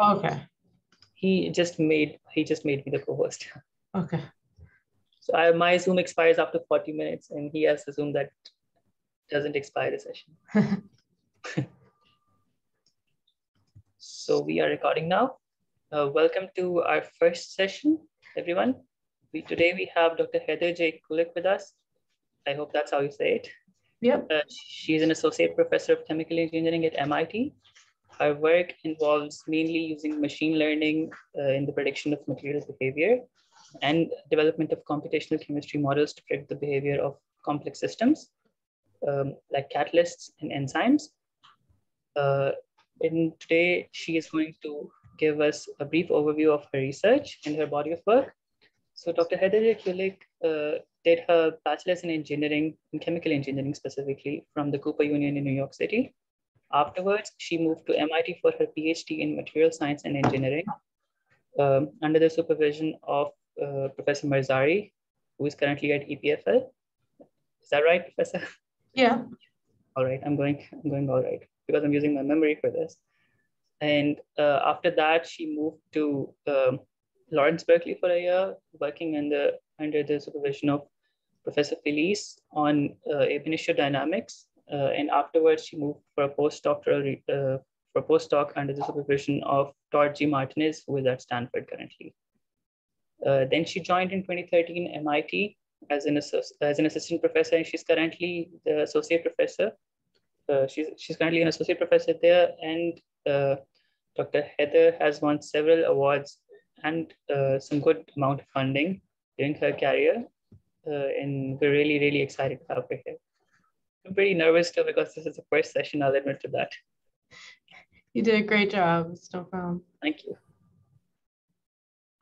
Okay. He just made he just made me the co-host. Okay. So I, my Zoom expires after 40 minutes, and he has a Zoom that doesn't expire the session. so we are recording now. Uh, welcome to our first session, everyone. We, today we have Dr. Heather J. Kulik with us. I hope that's how you say it. Yep. Uh, she's an associate professor of chemical engineering at MIT. Her work involves mainly using machine learning uh, in the prediction of material behavior and development of computational chemistry models to predict the behavior of complex systems um, like catalysts and enzymes. Uh, and today she is going to give us a brief overview of her research and her body of work. So Dr. Heather Kulik uh, did her bachelor's in engineering, in chemical engineering specifically, from the Cooper Union in New York City. Afterwards, she moved to MIT for her PhD in material science and engineering um, under the supervision of uh, Professor Marzari, who is currently at EPFL. Is that right, Professor? Yeah. All right, I'm going, I'm going all right because I'm using my memory for this. And uh, after that, she moved to um, Lawrence Berkeley for a year, working in the, under the supervision of Professor Felice on uh, ab initio dynamics. Uh, and afterwards, she moved for a postdoctoral uh, for a postdoc under the supervision of Todd G. Martinez, who is at Stanford currently. Uh, then she joined in 2013 MIT as an, as an assistant professor, and she's currently the associate professor. Uh, she's, she's currently an associate professor there, and uh, Dr. Heather has won several awards and uh, some good amount of funding during her career. And we're really, really excited to have her here. I'm pretty nervous too because this is the first session, I'll admit to that. You did a great job. It's no problem. Thank you.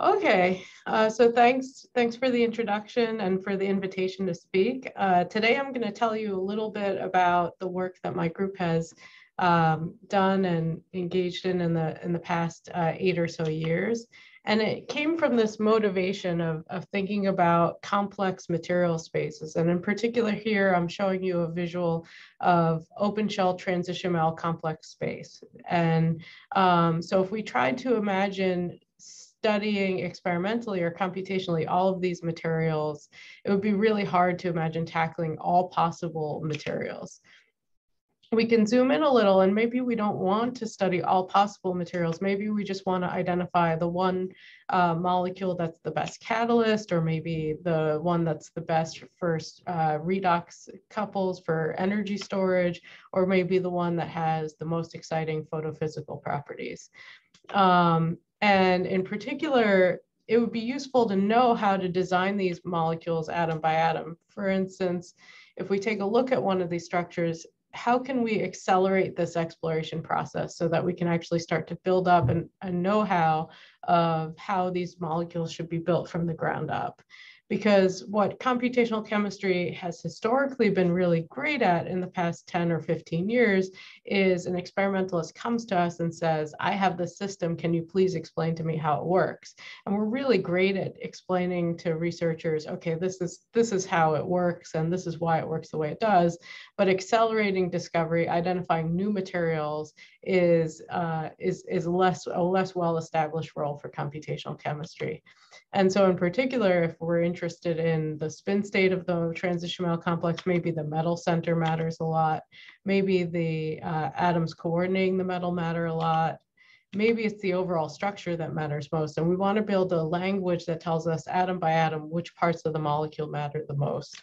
Okay, uh, so thanks, thanks for the introduction and for the invitation to speak. Uh, today I'm going to tell you a little bit about the work that my group has um, done and engaged in in the in the past uh, eight or so years. And it came from this motivation of, of thinking about complex material spaces. And in particular here, I'm showing you a visual of open shell transition metal complex space. And um, so if we tried to imagine studying experimentally or computationally all of these materials, it would be really hard to imagine tackling all possible materials. We can zoom in a little and maybe we don't want to study all possible materials. Maybe we just want to identify the one uh, molecule that's the best catalyst or maybe the one that's the best first uh, redox couples for energy storage or maybe the one that has the most exciting photophysical properties. Um, and in particular, it would be useful to know how to design these molecules atom by atom. For instance, if we take a look at one of these structures, how can we accelerate this exploration process so that we can actually start to build up an, a know-how of how these molecules should be built from the ground up? Because what computational chemistry has historically been really great at in the past 10 or 15 years is an experimentalist comes to us and says, I have this system, can you please explain to me how it works? And we're really great at explaining to researchers, okay, this is, this is how it works and this is why it works the way it does. But accelerating discovery, identifying new materials is, uh, is, is less, a less well-established role for computational chemistry. And so in particular, if we're interested in the spin state of the transition metal complex, maybe the metal center matters a lot. Maybe the uh, atoms coordinating the metal matter a lot. Maybe it's the overall structure that matters most. And we want to build a language that tells us atom by atom which parts of the molecule matter the most.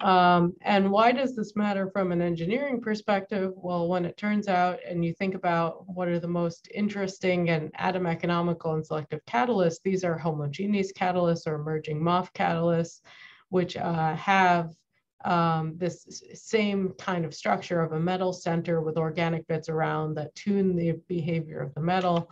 Um, and why does this matter from an engineering perspective? Well, when it turns out and you think about what are the most interesting and atom economical and selective catalysts, these are homogeneous catalysts or emerging MOF catalysts, which uh, have um, this same kind of structure of a metal center with organic bits around that tune the behavior of the metal.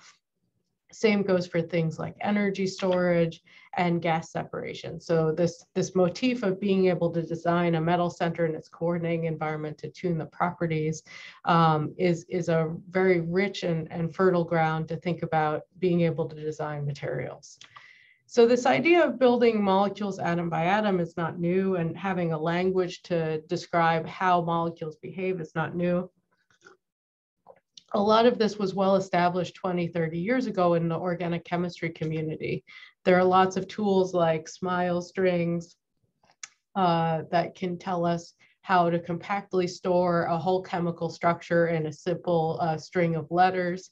Same goes for things like energy storage and gas separation. So this, this motif of being able to design a metal center and its coordinating environment to tune the properties um, is, is a very rich and, and fertile ground to think about being able to design materials. So this idea of building molecules atom by atom is not new and having a language to describe how molecules behave is not new. A lot of this was well established 20, 30 years ago in the organic chemistry community. There are lots of tools like SMILES strings uh, that can tell us how to compactly store a whole chemical structure in a simple uh, string of letters.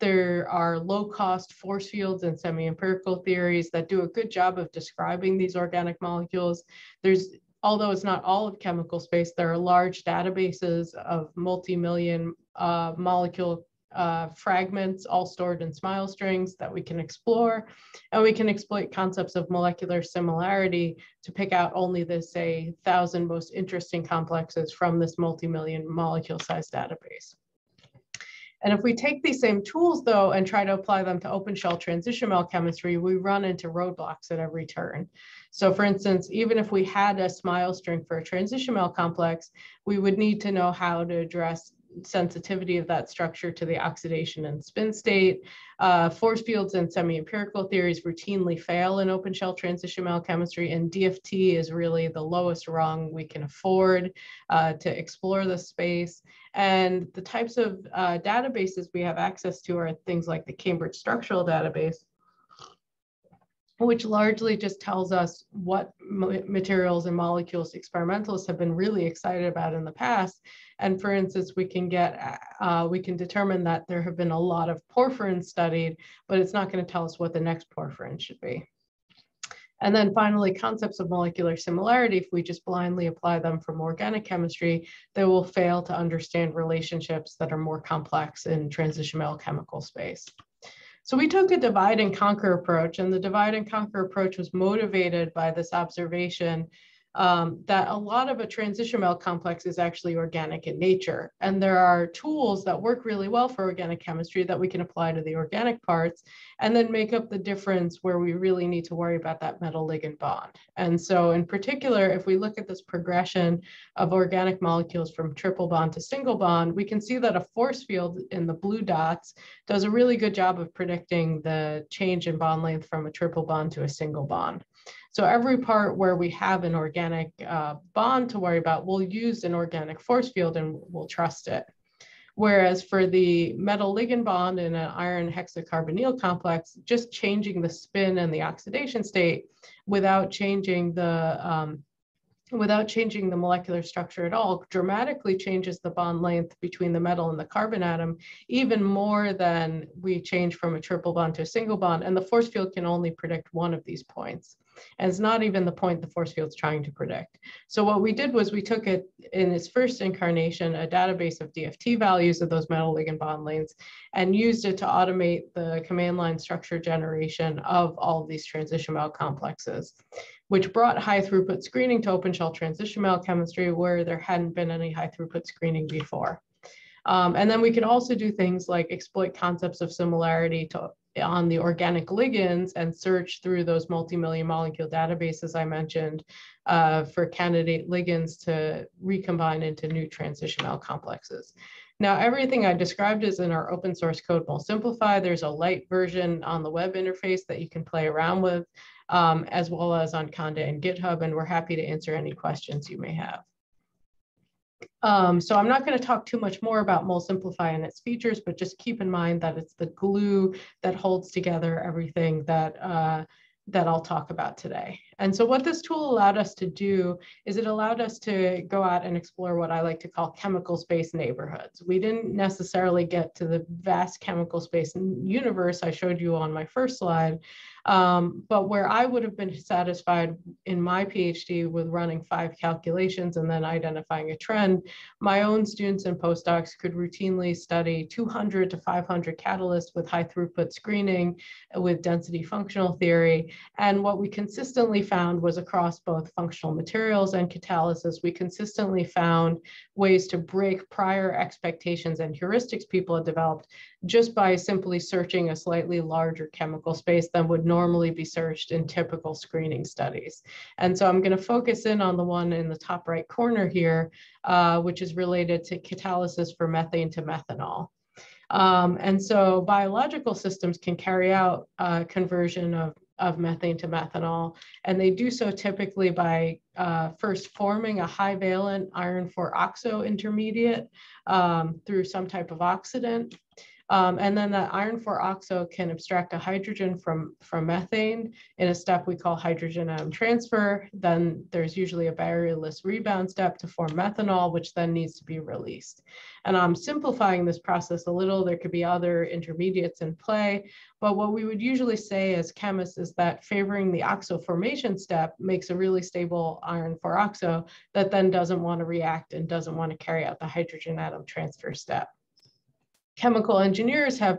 There are low cost force fields and semi-empirical theories that do a good job of describing these organic molecules. There's although it's not all of chemical space, there are large databases of multi-million uh, molecule uh, fragments all stored in SMILES strings that we can explore. And we can exploit concepts of molecular similarity to pick out only the, say, thousand most interesting complexes from this multi-million molecule size database. And if we take these same tools though and try to apply them to open shell transition chemistry, we run into roadblocks at every turn. So for instance, even if we had a SMILES string for a transition metal complex, we would need to know how to address sensitivity of that structure to the oxidation and spin state. Uh, force fields and semi-empirical theories routinely fail in open shell transition metal chemistry, and DFT is really the lowest rung we can afford uh, to explore the space. And the types of uh, databases we have access to are things like the Cambridge Structural Database, which largely just tells us what materials and molecules experimentalists have been really excited about in the past. And for instance, we can get, uh, we can determine that there have been a lot of porphyrins studied, but it's not going to tell us what the next porphyrin should be. And then finally, concepts of molecular similarity, if we just blindly apply them from organic chemistry, they will fail to understand relationships that are more complex in transition metal chemical space. So we took a divide and conquer approach, and the divide and conquer approach was motivated by this observation um, that a lot of a transition metal complex is actually organic in nature. And there are tools that work really well for organic chemistry that we can apply to the organic parts and then make up the difference where we really need to worry about that metal ligand bond. And so in particular, if we look at this progression of organic molecules from triple bond to single bond, we can see that a force field in the blue dots does a really good job of predicting the change in bond length from a triple bond to a single bond. So every part where we have an organic uh, bond to worry about, we'll use an organic force field and we'll trust it. Whereas for the metal ligand bond in an iron hexacarbonyl complex, just changing the spin and the oxidation state without changing the um, without changing the molecular structure at all dramatically changes the bond length between the metal and the carbon atom even more than we change from a triple bond to a single bond and the force field can only predict one of these points and it's not even the point the force field's trying to predict. So what we did was we took it in its first incarnation, a database of DFT values of those metal ligand bond lengths, and used it to automate the command line structure generation of all of these transition metal complexes, which brought high throughput screening to open shell transition metal chemistry where there hadn't been any high throughput screening before. Um, and then we could also do things like exploit concepts of similarity to on the organic ligands and search through those multi-million molecule databases I mentioned uh, for candidate ligands to recombine into new transitional complexes. Now, everything I described is in our open source code MolSimplify. There's a light version on the web interface that you can play around with, um, as well as on Conda and GitHub, and we're happy to answer any questions you may have. Um, so I'm not going to talk too much more about MolSimplify and its features, but just keep in mind that it's the glue that holds together everything that uh, that I'll talk about today. And so what this tool allowed us to do is it allowed us to go out and explore what I like to call chemical space neighborhoods. We didn't necessarily get to the vast chemical space universe I showed you on my first slide, um, but where I would have been satisfied in my PhD with running five calculations and then identifying a trend, my own students and postdocs could routinely study 200 to 500 catalysts with high throughput screening with density functional theory. And what we consistently found was across both functional materials and catalysis, we consistently found ways to break prior expectations and heuristics people had developed just by simply searching a slightly larger chemical space than would normally be searched in typical screening studies. And so I'm going to focus in on the one in the top right corner here, uh, which is related to catalysis for methane to methanol. Um, and so biological systems can carry out uh, conversion of of methane to methanol. And they do so typically by uh, first forming a high valent iron 4 oxo intermediate um, through some type of oxidant. Um, and then that iron 4 oxo can abstract a hydrogen from, from methane in a step we call hydrogen atom transfer. Then there's usually a barrierless rebound step to form methanol, which then needs to be released. And I'm simplifying this process a little. There could be other intermediates in play, but what we would usually say as chemists is that favoring the oxo formation step makes a really stable iron 4 oxo that then doesn't want to react and doesn't want to carry out the hydrogen atom transfer step chemical engineers have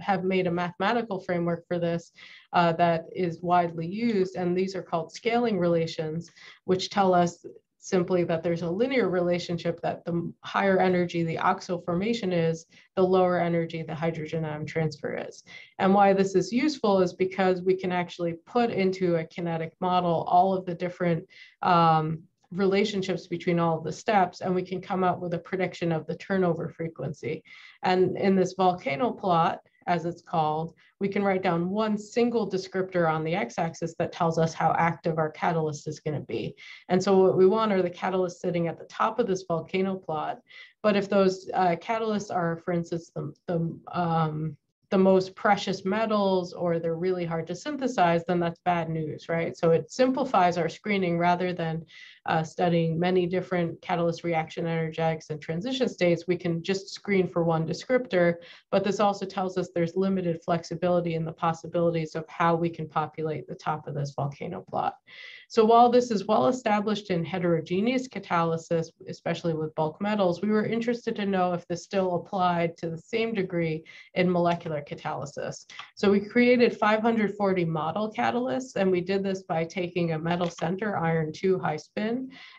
have made a mathematical framework for this uh, that is widely used, and these are called scaling relations, which tell us simply that there's a linear relationship that the higher energy the oxo formation is, the lower energy the hydrogen atom transfer is. And why this is useful is because we can actually put into a kinetic model all of the different um, relationships between all the steps and we can come up with a prediction of the turnover frequency. And in this volcano plot, as it's called, we can write down one single descriptor on the x-axis that tells us how active our catalyst is going to be. And so what we want are the catalysts sitting at the top of this volcano plot. But if those uh, catalysts are, for instance, the, the um, the most precious metals or they're really hard to synthesize, then that's bad news, right? So it simplifies our screening rather than uh, studying many different catalyst reaction energetics and transition states, we can just screen for one descriptor, but this also tells us there's limited flexibility in the possibilities of how we can populate the top of this volcano plot. So while this is well established in heterogeneous catalysis, especially with bulk metals, we were interested to know if this still applied to the same degree in molecular catalysis. So we created 540 model catalysts, and we did this by taking a metal center, iron 2 high spin,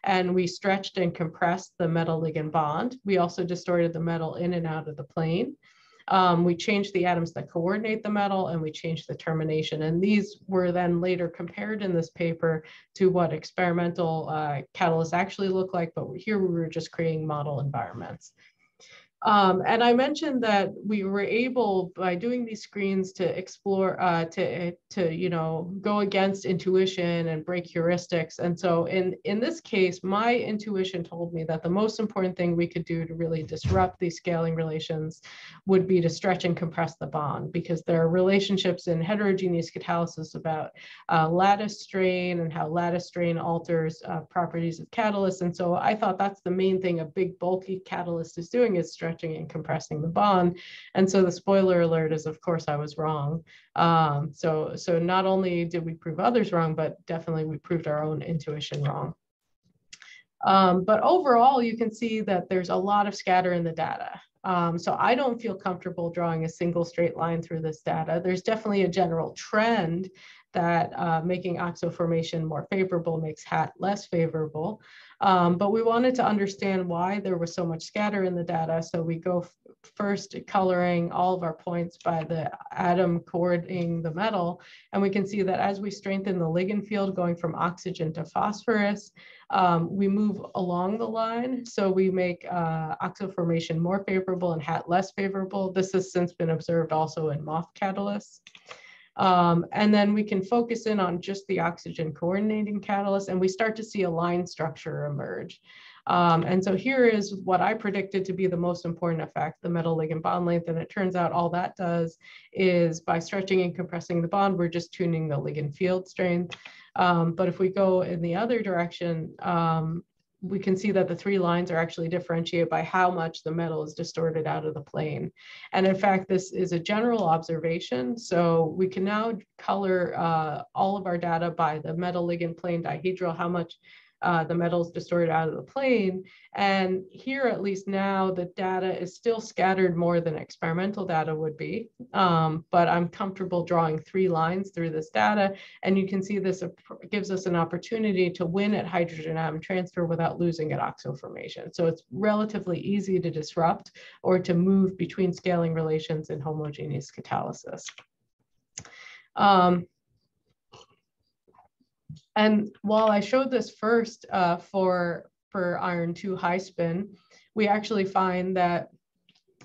and we stretched and compressed the metal ligand bond. We also distorted the metal in and out of the plane. Um, we changed the atoms that coordinate the metal and we changed the termination. And these were then later compared in this paper to what experimental uh, catalysts actually look like, but here we were just creating model environments. Um, and I mentioned that we were able, by doing these screens, to explore, uh, to, to you know, go against intuition and break heuristics. And so in, in this case, my intuition told me that the most important thing we could do to really disrupt these scaling relations would be to stretch and compress the bond, because there are relationships in heterogeneous catalysis about uh, lattice strain and how lattice strain alters uh, properties of catalysts. And so I thought that's the main thing a big bulky catalyst is doing is stretch stretching and compressing the bond. And so the spoiler alert is, of course, I was wrong. Um, so, so not only did we prove others wrong, but definitely we proved our own intuition wrong. Um, but overall, you can see that there's a lot of scatter in the data. Um, so I don't feel comfortable drawing a single straight line through this data. There's definitely a general trend that uh, making oxo formation more favorable makes HAT less favorable. Um, but we wanted to understand why there was so much scatter in the data. So we go first coloring all of our points by the atom coordinating the metal. And we can see that as we strengthen the ligand field going from oxygen to phosphorus, um, we move along the line. So we make uh, oxoformation more favorable and HAT less favorable. This has since been observed also in MOF catalysts. Um, and then we can focus in on just the oxygen coordinating catalyst and we start to see a line structure emerge. Um, and so here is what I predicted to be the most important effect, the metal ligand bond length. And it turns out all that does is by stretching and compressing the bond, we're just tuning the ligand field strength. Um, but if we go in the other direction, um, we can see that the three lines are actually differentiated by how much the metal is distorted out of the plane. And in fact, this is a general observation. So we can now color uh, all of our data by the metal ligand plane dihedral, how much uh, the metals distorted out of the plane. And here, at least now, the data is still scattered more than experimental data would be. Um, but I'm comfortable drawing three lines through this data. And you can see this gives us an opportunity to win at hydrogen atom transfer without losing at oxo formation. So it's relatively easy to disrupt or to move between scaling relations in homogeneous catalysis. Um, and while I showed this first uh, for, for iron 2 high spin, we actually find that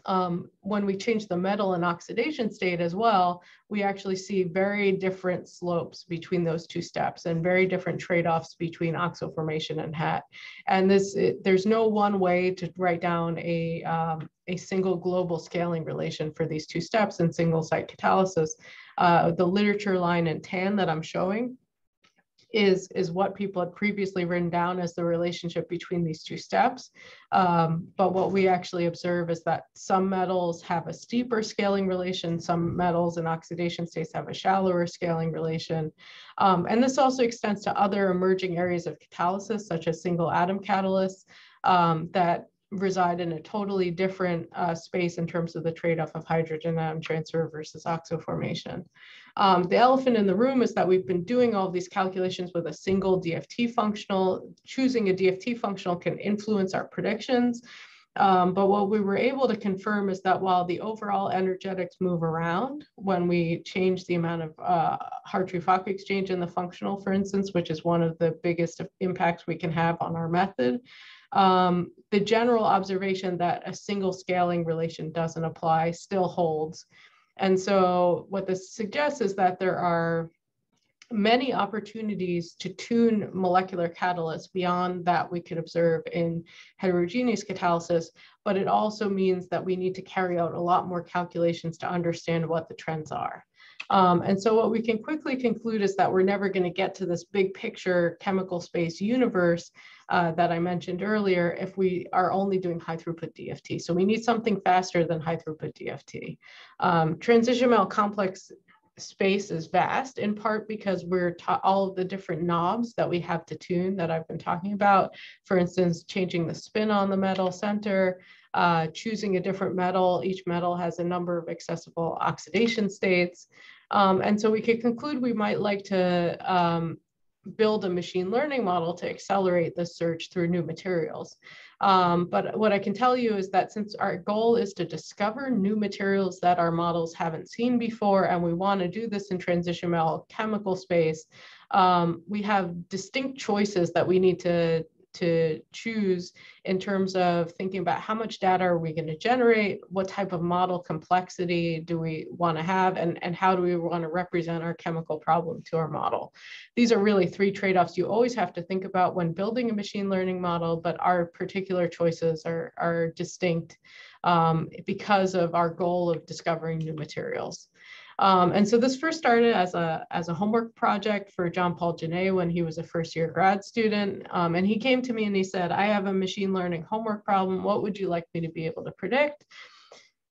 um, when we change the metal and oxidation state as well, we actually see very different slopes between those two steps and very different trade-offs between oxo formation and HAT. And this, it, there's no one way to write down a, um, a single global scaling relation for these two steps in single site catalysis. Uh, the literature line in tan that I'm showing is, is what people had previously written down as the relationship between these two steps. Um, but what we actually observe is that some metals have a steeper scaling relation, some metals in oxidation states have a shallower scaling relation. Um, and this also extends to other emerging areas of catalysis, such as single atom catalysts um, that reside in a totally different uh, space in terms of the trade-off of hydrogen atom transfer versus oxo formation. Um, the elephant in the room is that we've been doing all these calculations with a single DFT functional. Choosing a DFT functional can influence our predictions. Um, but what we were able to confirm is that while the overall energetics move around when we change the amount of uh, Hartree-Fock exchange in the functional, for instance, which is one of the biggest impacts we can have on our method, um, the general observation that a single scaling relation doesn't apply still holds. And so what this suggests is that there are many opportunities to tune molecular catalysts beyond that we could observe in heterogeneous catalysis, but it also means that we need to carry out a lot more calculations to understand what the trends are. Um, and so what we can quickly conclude is that we're never going to get to this big picture chemical space universe uh, that I mentioned earlier if we are only doing high throughput DFT. So we need something faster than high throughput DFT. Um, transition metal complex space is vast in part because we're all of the different knobs that we have to tune that I've been talking about. For instance, changing the spin on the metal center, uh, choosing a different metal. Each metal has a number of accessible oxidation states. Um, and so we could conclude we might like to um, build a machine learning model to accelerate the search through new materials. Um, but what I can tell you is that since our goal is to discover new materials that our models haven't seen before, and we want to do this in transition metal chemical space, um, we have distinct choices that we need to to choose in terms of thinking about how much data are we going to generate, what type of model complexity do we want to have, and, and how do we want to represent our chemical problem to our model. These are really three trade-offs you always have to think about when building a machine learning model, but our particular choices are, are distinct um, because of our goal of discovering new materials. Um, and so this first started as a, as a homework project for Jon Paul Janet when he was a first year grad student. Um, and he came to me and he said, I have a machine learning homework problem. What would you like me to be able to predict?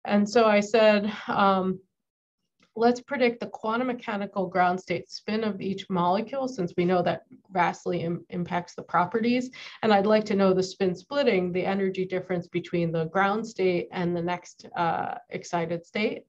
And so I said, um, let's predict the quantum mechanical ground state spin of each molecule since we know that vastly Im impacts the properties. And I'd like to know the spin splitting, the energy difference between the ground state and the next uh, excited state.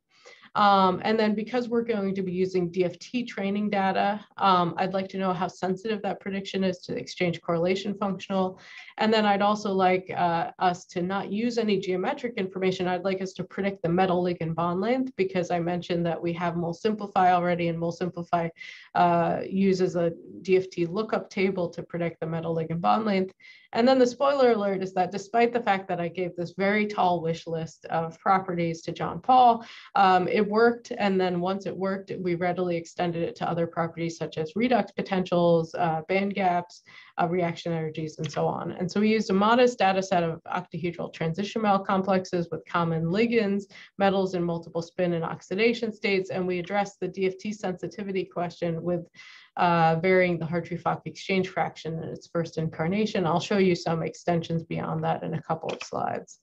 Um, and then because we're going to be using DFT training data, um, I'd like to know how sensitive that prediction is to the exchange correlation functional. And then I'd also like uh, us to not use any geometric information. I'd like us to predict the metal ligand bond length because I mentioned that we have MolSimplify already and MolSimplify uh, uses a DFT lookup table to predict the metal ligand bond length. And then the spoiler alert is that despite the fact that I gave this very tall wish list of properties to Jon Paul, um, it worked. And then once it worked, we readily extended it to other properties such as redox potentials, uh, band gaps, uh, reaction energies, and so on. And so we used a modest data set of octahedral transition metal complexes with common ligands, metals in multiple spin and oxidation states, and we addressed the DFT sensitivity question with uh, varying the Hartree-Fock exchange fraction in its first incarnation. I'll show you some extensions beyond that in a couple of slides.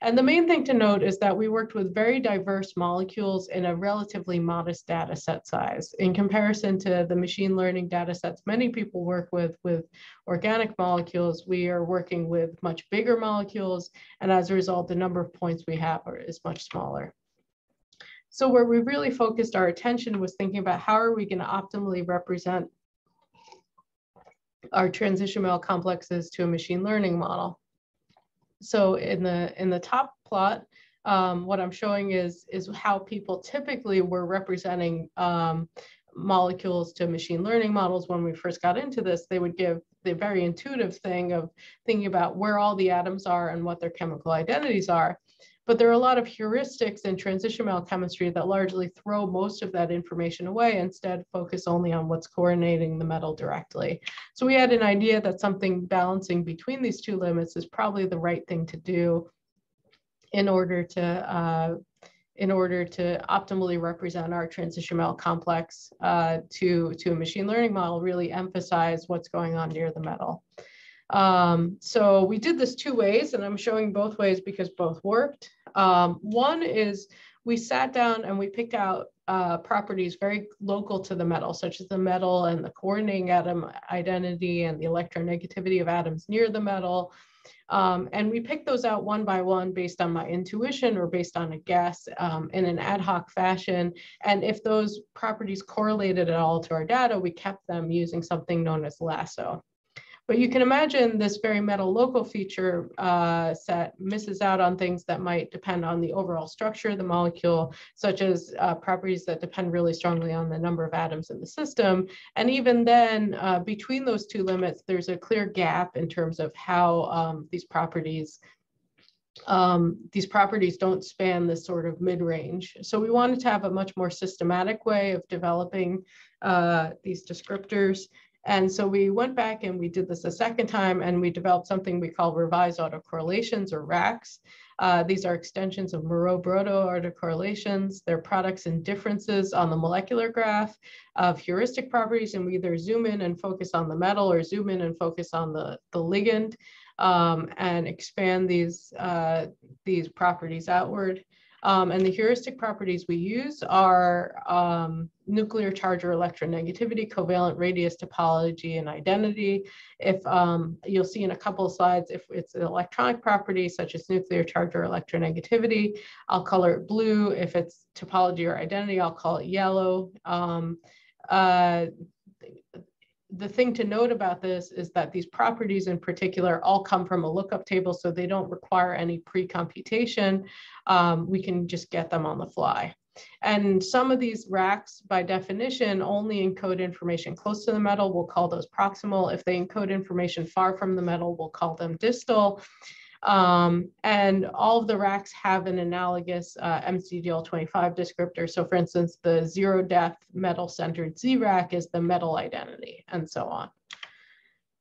And the main thing to note is that we worked with very diverse molecules in a relatively modest data set size. In comparison to the machine learning data sets many people work with, with organic molecules, we are working with much bigger molecules. And as a result, the number of points we have are, is much smaller. So where we really focused our attention was thinking about how are we going to optimally represent our transition metal complexes to a machine learning model. So in the in the top plot, um, what I'm showing is is how people typically were representing um, molecules to machine learning models when we first got into this. They would give the very intuitive thing of thinking about where all the atoms are and what their chemical identities are. But there are a lot of heuristics in transition metal chemistry that largely throw most of that information away, instead focus only on what's coordinating the metal directly. So we had an idea that something balancing between these two limits is probably the right thing to do in order to uh, in order to optimally represent our transition metal complex uh, to, to a machine learning model, really emphasize what's going on near the metal. Um, so we did this two ways, and I'm showing both ways because both worked. Um, one is we sat down and we picked out uh, properties very local to the metal, such as the metal and the coordinating atom identity and the electronegativity of atoms near the metal, um, and we picked those out one by one based on my intuition or based on a guess um, in an ad hoc fashion. And if those properties correlated at all to our data, we kept them using something known as lasso. But you can imagine this very metal local feature uh, set misses out on things that might depend on the overall structure of the molecule, such as uh, properties that depend really strongly on the number of atoms in the system. And even then, uh, between those two limits, there's a clear gap in terms of how um, these properties um, these properties don't span this sort of mid-range. So we wanted to have a much more systematic way of developing uh, these descriptors and so we went back and we did this a second time and we developed something we call revised autocorrelations or RACs. Uh, these are extensions of Moreau-Broto autocorrelations. They're products and differences on the molecular graph of heuristic properties, and we either zoom in and focus on the metal or zoom in and focus on the, the ligand um, and expand these, uh, these properties outward. Um, and the heuristic properties we use are um, nuclear charge or electronegativity, covalent radius topology, and identity. If um, you'll see in a couple of slides, if it's an electronic property such as nuclear charge or electronegativity, I'll color it blue. If it's topology or identity, I'll call it yellow. Um, uh, the thing to note about this is that these properties in particular all come from a lookup table, so they don't require any pre-computation. Um, we can just get them on the fly. And some of these RACs, by definition, only encode information close to the metal. We'll call those proximal. If they encode information far from the metal, we'll call them distal. Um, and all of the RACs have an analogous uh, MCDL25 descriptor. So for instance, the zero depth metal centered ZRAC is the metal identity and so on.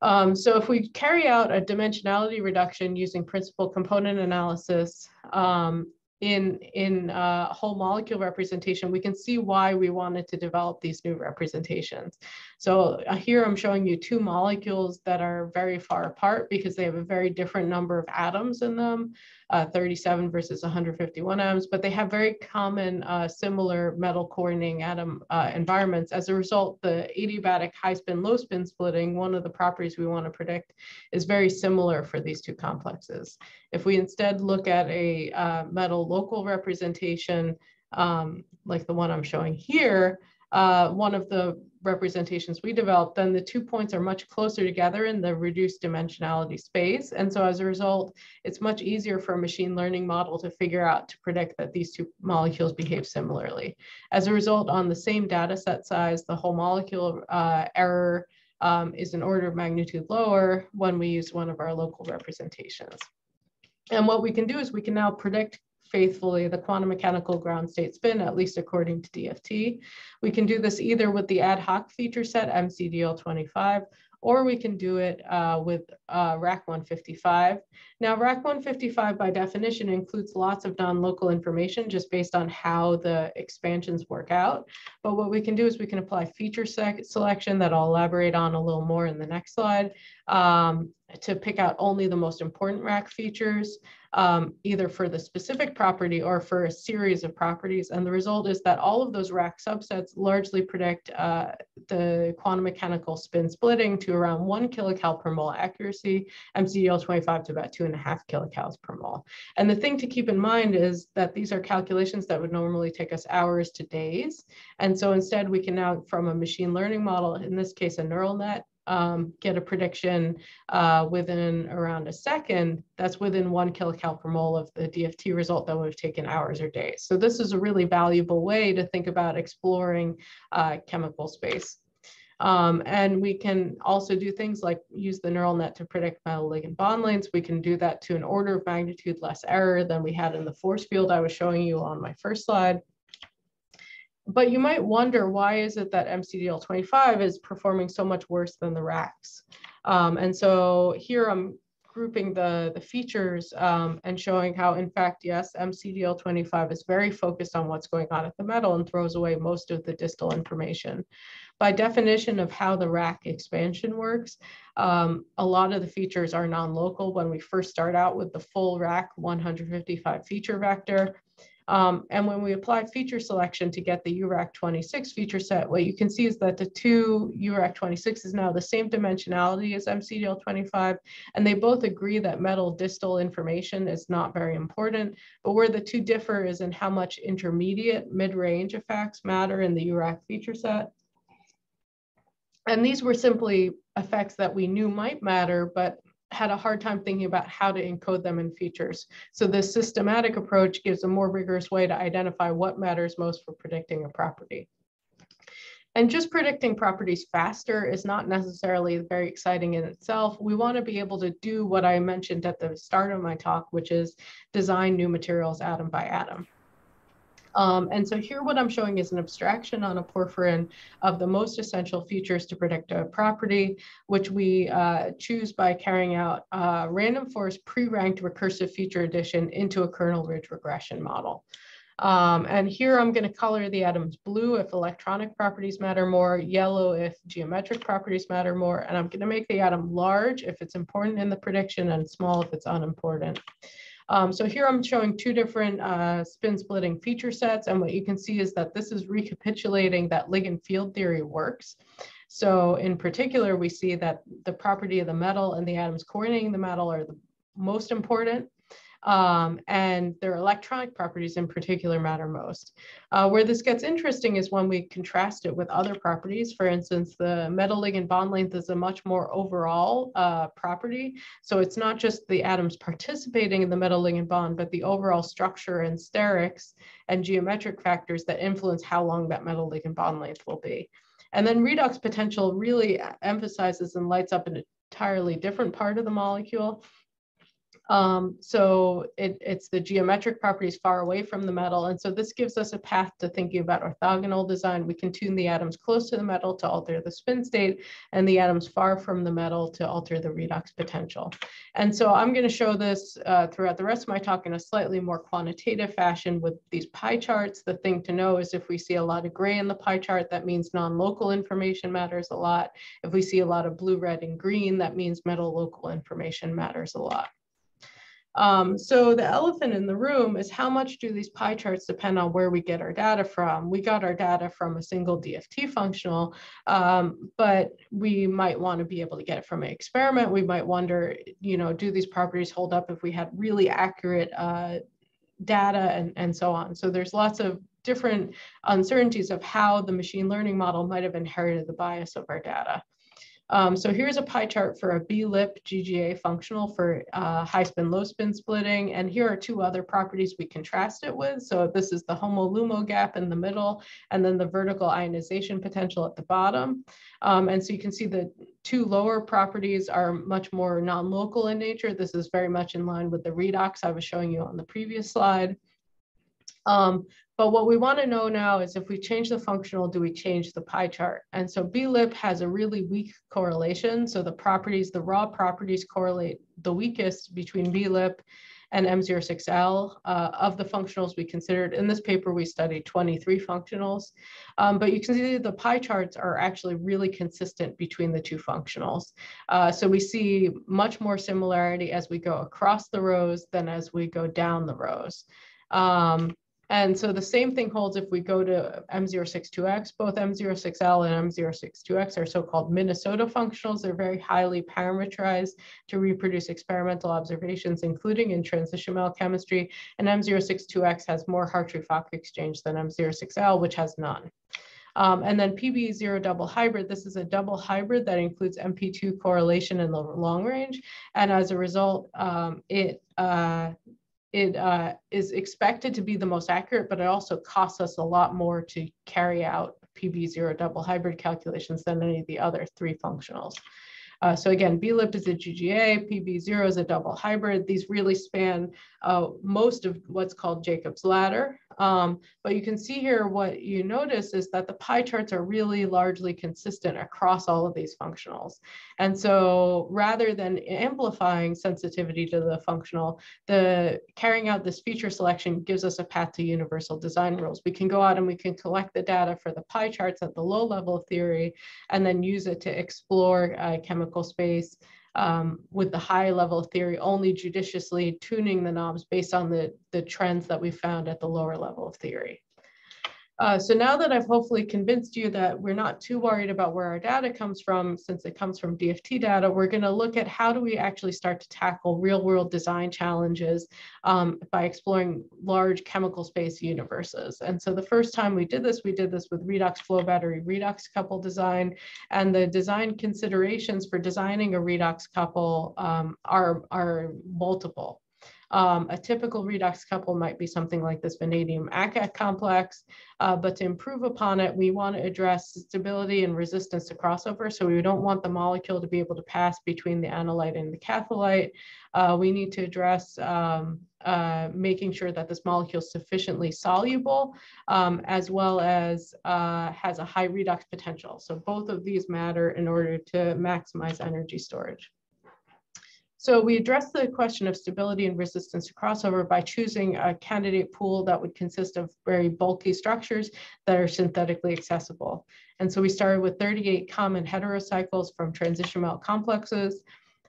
Um, so if we carry out a dimensionality reduction using principal component analysis, um, in, in uh, whole molecule representation, we can see why we wanted to develop these new representations. So uh, here I'm showing you two molecules that are very far apart because they have a very different number of atoms in them uh, 37 versus 151 atoms, but they have very common uh, similar metal coordinating atom uh, environments. As a result, the adiabatic high spin, low spin splitting, one of the properties we want to predict, is very similar for these two complexes. If we instead look at a uh, metal local representation, um, like the one I'm showing here, uh, one of the representations we developed, then the two points are much closer together in the reduced dimensionality space. And so as a result, it's much easier for a machine learning model to figure out to predict that these two molecules behave similarly. As a result, on the same data set size, the whole molecule uh, error um, is an order of magnitude lower when we use one of our local representations. And what we can do is we can now predict faithfully the quantum mechanical ground state spin, at least according to DFT. We can do this either with the ad hoc feature set MCDL25 or we can do it uh, with uh, RAC 155. Now, RAC 155 by definition includes lots of non-local information just based on how the expansions work out. But what we can do is we can apply feature selection that I'll elaborate on a little more in the next slide um, to pick out only the most important RAC features um, either for the specific property or for a series of properties. And the result is that all of those RAC subsets largely predict uh, the quantum mechanical spin splitting to around one kilocal per mole accuracy, MCDL 25 to about two and a half kilocals per mole. And the thing to keep in mind is that these are calculations that would normally take us hours to days. And so instead we can now, from a machine learning model, in this case, a neural net, um, get a prediction uh, within around a second, that's within one kilocal per mole of the DFT result that would have taken hours or days. So this is a really valuable way to think about exploring uh, chemical space. Um, and we can also do things like use the neural net to predict metal ligand bond lengths. We can do that to an order of magnitude less error than we had in the force field I was showing you on my first slide. But you might wonder, why is it that MCDL25 is performing so much worse than the RACs? Um, and so here I'm grouping the, the features um, and showing how, in fact, yes, MCDL25 is very focused on what's going on at the metal and throws away most of the distal information. By definition of how the RAC expansion works, um, a lot of the features are non-local when we first start out with the full RAC 155 feature vector. Um, and when we apply feature selection to get the URAC 26 feature set, what you can see is that the two URAC 26 is now the same dimensionality as MCDL 25, and they both agree that metal distal information is not very important, but where the two differ is in how much intermediate mid-range effects matter in the URAC feature set. And these were simply effects that we knew might matter, but had a hard time thinking about how to encode them in features. So this systematic approach gives a more rigorous way to identify what matters most for predicting a property. And just predicting properties faster is not necessarily very exciting in itself. We want to be able to do what I mentioned at the start of my talk, which is design new materials atom by atom. Um, and so here what I'm showing is an abstraction on a porphyrin of the most essential features to predict a property, which we uh, choose by carrying out random forest pre-ranked recursive feature addition into a kernel ridge regression model. Um, and here I'm going to color the atoms blue if electronic properties matter more, yellow if geometric properties matter more, and I'm going to make the atom large if it's important in the prediction and small if it's unimportant. Um, so here I'm showing two different uh, spin splitting feature sets. And what you can see is that this is recapitulating that ligand field theory works. So in particular, we see that the property of the metal and the atoms coordinating the metal are the most important. Um, and their electronic properties in particular matter most. Uh, where this gets interesting is when we contrast it with other properties. For instance, the metal ligand bond length is a much more overall uh, property. So it's not just the atoms participating in the metal ligand bond, but the overall structure and sterics and geometric factors that influence how long that metal ligand bond length will be. And then redox potential really emphasizes and lights up an entirely different part of the molecule. Um, so it, it's the geometric properties far away from the metal. And so this gives us a path to thinking about orthogonal design. We can tune the atoms close to the metal to alter the spin state and the atoms far from the metal to alter the redox potential. And so I'm going to show this uh, throughout the rest of my talk in a slightly more quantitative fashion with these pie charts. The thing to know is if we see a lot of gray in the pie chart, that means non-local information matters a lot. If we see a lot of blue, red, and green, that means metal local information matters a lot. Um, so the elephant in the room is how much do these pie charts depend on where we get our data from? We got our data from a single DFT functional, um, but we might want to be able to get it from an experiment. We might wonder, you know, do these properties hold up if we had really accurate uh, data and, and so on. So there's lots of different uncertainties of how the machine learning model might have inherited the bias of our data. Um, so here's a pie chart for a BLYP GGA functional for uh, high spin, low spin splitting. And here are two other properties we contrast it with. So this is the HOMO-LUMO gap in the middle, and then the vertical ionization potential at the bottom. Um, and so you can see the two lower properties are much more non-local in nature. This is very much in line with the redox I was showing you on the previous slide. Um, but what we want to know now is if we change the functional, do we change the pie chart? And so BLYP has a really weak correlation. So the properties, the raw properties correlate the weakest between BLYP and M06L uh, of the functionals we considered. In this paper, we studied 23 functionals, um, but you can see the pie charts are actually really consistent between the two functionals. Uh, so we see much more similarity as we go across the rows than as we go down the rows. Um, and so the same thing holds if we go to M062X, both M06L and M062X are so-called Minnesota functionals. They're very highly parameterized to reproduce experimental observations, including in transition metal chemistry. And M062X has more Hartree-Fock exchange than M06L, which has none. Um, and then PBE0 double hybrid, this is a double hybrid that includes MP2 correlation in the long range. And as a result, um, it uh, it uh, is expected to be the most accurate, but it also costs us a lot more to carry out PBE0 double hybrid calculations than any of the other three functionals. Uh, so again, BLYP is a GGA, PBE0 is a double hybrid. These really span uh, most of what's called Jacob's ladder. Um, but you can see here what you notice is that the pie charts are really largely consistent across all of these functionals. And so rather than amplifying sensitivity to the functional, the carrying out this feature selection gives us a path to universal design rules. We can go out and we can collect the data for the pie charts at the low level theory and then use it to explore uh, chemical space um, with the high level theory only judiciously tuning the knobs based on the, the trends that we found at the lower level of theory. Uh, so now that I've hopefully convinced you that we're not too worried about where our data comes from, since it comes from DFT data, we're going to look at how do we actually start to tackle real world design challenges um, by exploring large chemical space universes. And so the first time we did this, we did this with redox flow battery redox couple design. And the design considerations for designing a redox couple um, are, are multiple. Um, a typical redox couple might be something like this vanadium ACAC complex, uh, but to improve upon it, we want to address stability and resistance to crossover. So we don't want the molecule to be able to pass between the anolyte and the catholyte. Uh, we need to address um, uh, making sure that this molecule is sufficiently soluble, um, as well as uh, has a high redox potential. So both of these matter in order to maximize energy storage. So we address the question of stability and resistance to crossover by choosing a candidate pool that would consist of very bulky structures that are synthetically accessible. And so we started with 38 common heterocycles from transition metal complexes.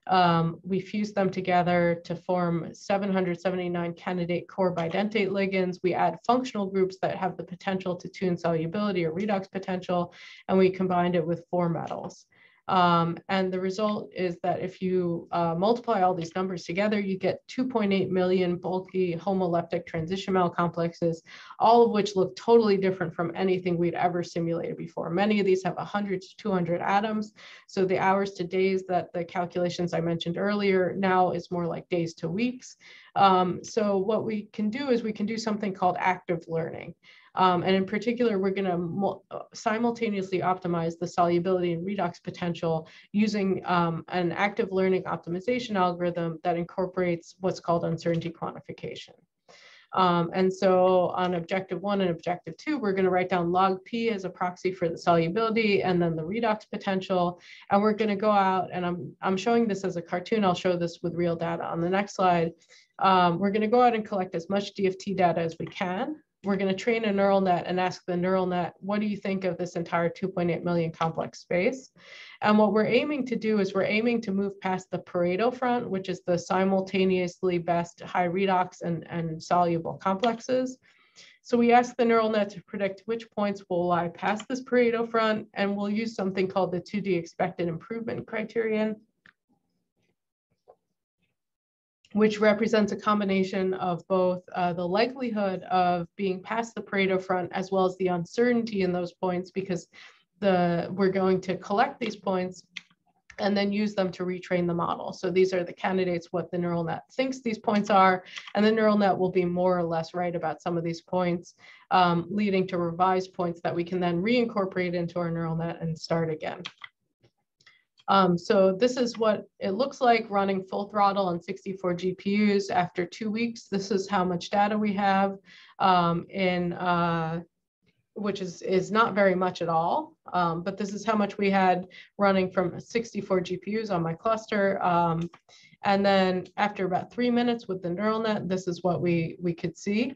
Um, we fused them together to form 779 candidate core bidentate ligands. We add functional groups that have the potential to tune solubility or redox potential, and we combined it with four metals. Um, and the result is that if you uh, multiply all these numbers together, you get 2.8 million bulky homoleptic transition metal complexes, all of which look totally different from anything we'd ever simulated before. Many of these have 100 to 200 atoms. So the hours to days that the calculations I mentioned earlier now is more like days to weeks. Um, so what we can do is we can do something called active learning. Um, and in particular, we're going to uh, simultaneously optimize the solubility and redox potential using um, an active learning optimization algorithm that incorporates what's called uncertainty quantification. Um, and so on objective one and objective two, we're going to write down log P as a proxy for the solubility and then the redox potential. And we're going to go out and I'm, I'm showing this as a cartoon. I'll show this with real data on the next slide. Um, we're going to go out and collect as much DFT data as we can we're going to train a neural net and ask the neural net, what do you think of this entire 2.8 million complex space? And what we're aiming to do is we're aiming to move past the Pareto front, which is the simultaneously best high redox and, and soluble complexes. So we ask the neural net to predict which points will lie past this Pareto front, and we'll use something called the 2D expected improvement criterion which represents a combination of both uh, the likelihood of being past the Pareto front as well as the uncertainty in those points because the we're going to collect these points and then use them to retrain the model. So these are the candidates, what the neural net thinks these points are, and the neural net will be more or less right about some of these points, um, leading to revised points that we can then reincorporate into our neural net and start again. Um, so this is what it looks like running full throttle on 64 GPUs after two weeks. This is how much data we have um, in, uh, which is, is not very much at all, um, but this is how much we had running from 64 GPUs on my cluster. Um, and then after about three minutes with the neural net, this is what we, we could see.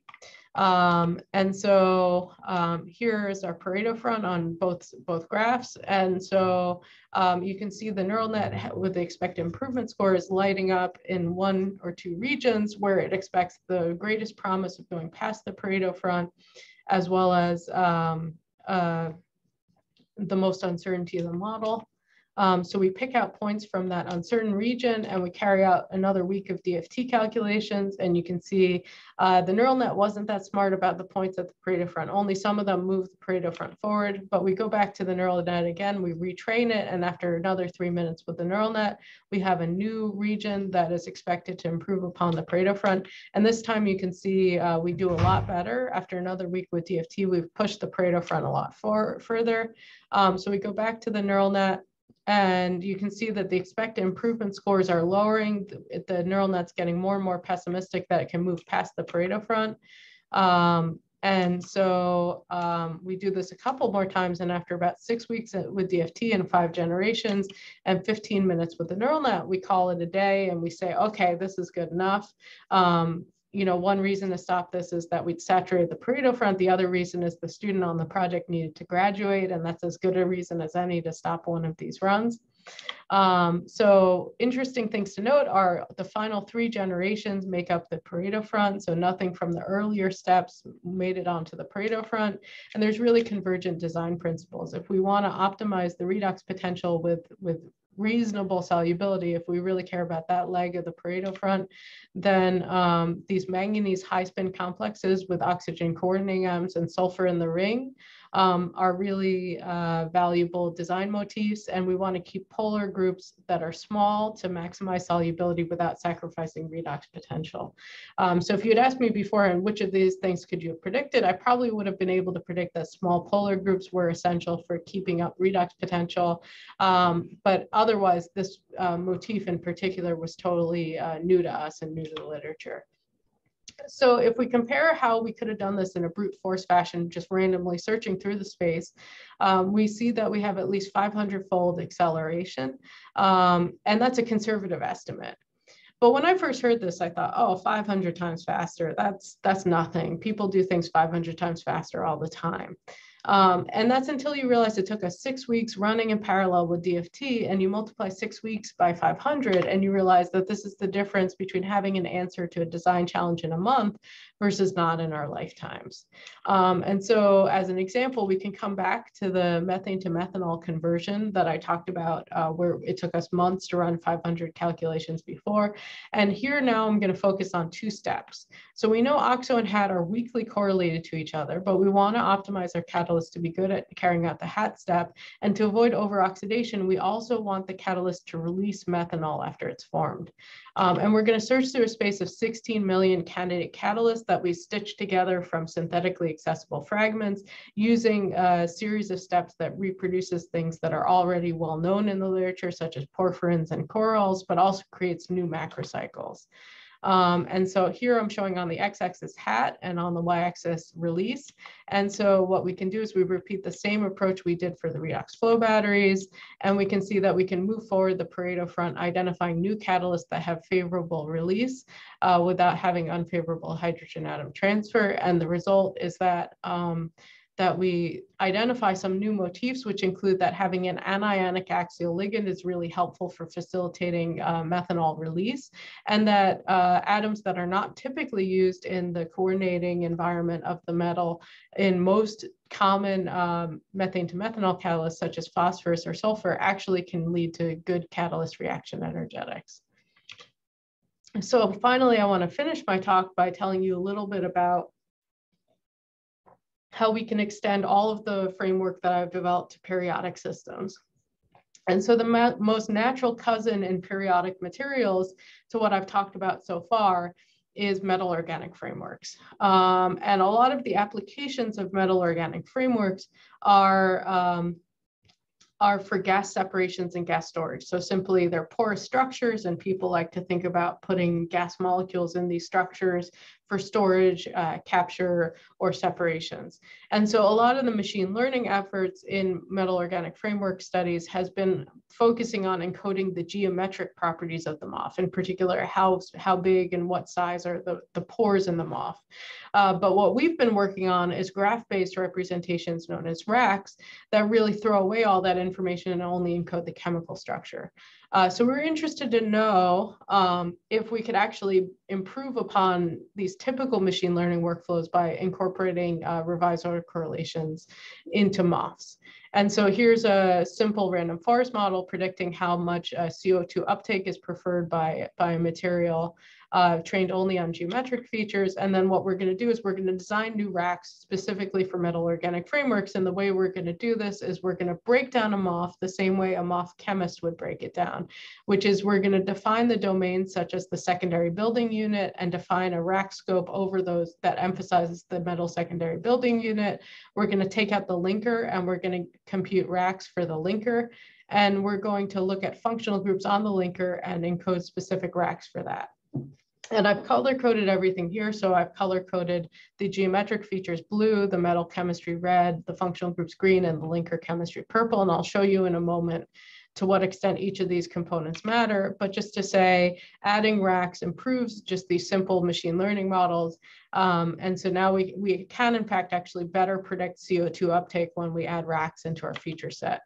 Um, and so um, here is our Pareto front on both, both graphs. And so um, you can see the neural net with the expected improvement score is lighting up in one or two regions where it expects the greatest promise of going past the Pareto front, as well as um, uh, the most uncertainty of the model. Um, so we pick out points from that uncertain region and we carry out another week of DFT calculations. And you can see uh, the neural net wasn't that smart about the points at the Pareto front. Only some of them moved the Pareto front forward, but we go back to the neural net again, we retrain it. And after another three minutes with the neural net, we have a new region that is expected to improve upon the Pareto front. And this time you can see uh, we do a lot better. After another week with DFT, we've pushed the Pareto front a lot for, further. Um, so we go back to the neural net and you can see that the expected improvement scores are lowering. The, the neural net's getting more and more pessimistic that it can move past the Pareto front. Um, and so um, we do this a couple more times. And after about six weeks with DFT and five generations and 15 minutes with the neural net, we call it a day and we say, okay, this is good enough. Um, you know, one reason to stop this is that we'd saturated the Pareto front. The other reason is the student on the project needed to graduate, and that's as good a reason as any to stop one of these runs. Um, so interesting things to note are the final three generations make up the Pareto front. So nothing from the earlier steps made it onto the Pareto front. And there's really convergent design principles. If we want to optimize the redox potential with, with reasonable solubility, if we really care about that leg of the Pareto front, then um, these manganese high spin complexes with oxygen coordinating atoms and sulfur in the ring um, are really uh, valuable design motifs. And we want to keep polar groups that are small to maximize solubility without sacrificing redox potential. Um, so if you had asked me before, and which of these things could you have predicted, I probably would have been able to predict that small polar groups were essential for keeping up redox potential. Um, but otherwise, this uh, motif in particular was totally uh, new to us and new to the literature so if we compare how we could have done this in a brute force fashion, just randomly searching through the space, um, we see that we have at least 500 fold acceleration. Um, and that's a conservative estimate. But when I first heard this, I thought, oh, 500 times faster, that's, that's nothing. People do things 500 times faster all the time. Um, and that's until you realize it took us six weeks running in parallel with DFT and you multiply six weeks by 500 and you realize that this is the difference between having an answer to a design challenge in a month versus not in our lifetimes. Um, and so as an example, we can come back to the methane to methanol conversion that I talked about uh, where it took us months to run 500 calculations before. And here now I'm gonna focus on two steps. So we know OXO and HAT are weakly correlated to each other, but we wanna optimize our catalyst to be good at carrying out the HAT step. And to avoid overoxidation, we also want the catalyst to release methanol after it's formed. Um, and we're going to search through a space of 16 million candidate catalysts that we stitched together from synthetically accessible fragments using a series of steps that reproduces things that are already well known in the literature, such as porphyrins and corroles, but also creates new macrocycles. Um, and so here I'm showing on the x-axis hat and on the y-axis release. And so what we can do is we repeat the same approach we did for the redox flow batteries. And we can see that we can move forward the Pareto front, identifying new catalysts that have favorable release uh, without having unfavorable hydrogen atom transfer. And the result is that um, that we identify some new motifs, which include that having an anionic axial ligand is really helpful for facilitating uh, methanol release, and that uh, atoms that are not typically used in the coordinating environment of the metal in most common um, methane to methanol catalysts, such as phosphorus or sulfur, actually can lead to good catalyst reaction energetics. So finally, I want to finish my talk by telling you a little bit about how we can extend all of the framework that I've developed to periodic systems. And so the most natural cousin in periodic materials to what I've talked about so far is metal organic frameworks. Um, and a lot of the applications of metal organic frameworks are um, are for gas separations and gas storage. So simply they're porous structures and people like to think about putting gas molecules in these structures for storage, uh, capture, or separations. And so a lot of the machine learning efforts in metal organic framework studies has been focusing on encoding the geometric properties of the MOF, in particular, how, how big and what size are the, the pores in the MOF. Uh, but what we've been working on is graph-based representations known as RACs that really throw away all that information and only encode the chemical structure. Uh, so we're interested to know um, if we could actually improve upon these typical machine learning workflows by incorporating uh, revised autocorrelations into MOFs. And so here's a simple random forest model predicting how much uh, CO2 uptake is preferred by, by a material uh, trained only on geometric features. And then what we're going to do is we're going to design new RACs specifically for metal organic frameworks. And the way we're going to do this is we're going to break down a MOF the same way a MOF chemist would break it down, which is we're going to define the domains such as the secondary building unit and define a RAC scope over those that emphasizes the metal secondary building unit. We're going to take out the linker and we're going to compute RACs for the linker. And we're going to look at functional groups on the linker and encode specific RACs for that. And I've color coded everything here. So I've color coded the geometric features blue, the metal chemistry red, the functional groups green, and the linker chemistry purple. And I'll show you in a moment to what extent each of these components matter. But just to say, adding RACs improves just these simple machine learning models. Um, and so now we, we can, in fact, actually better predict CO2 uptake when we add RACs into our feature set.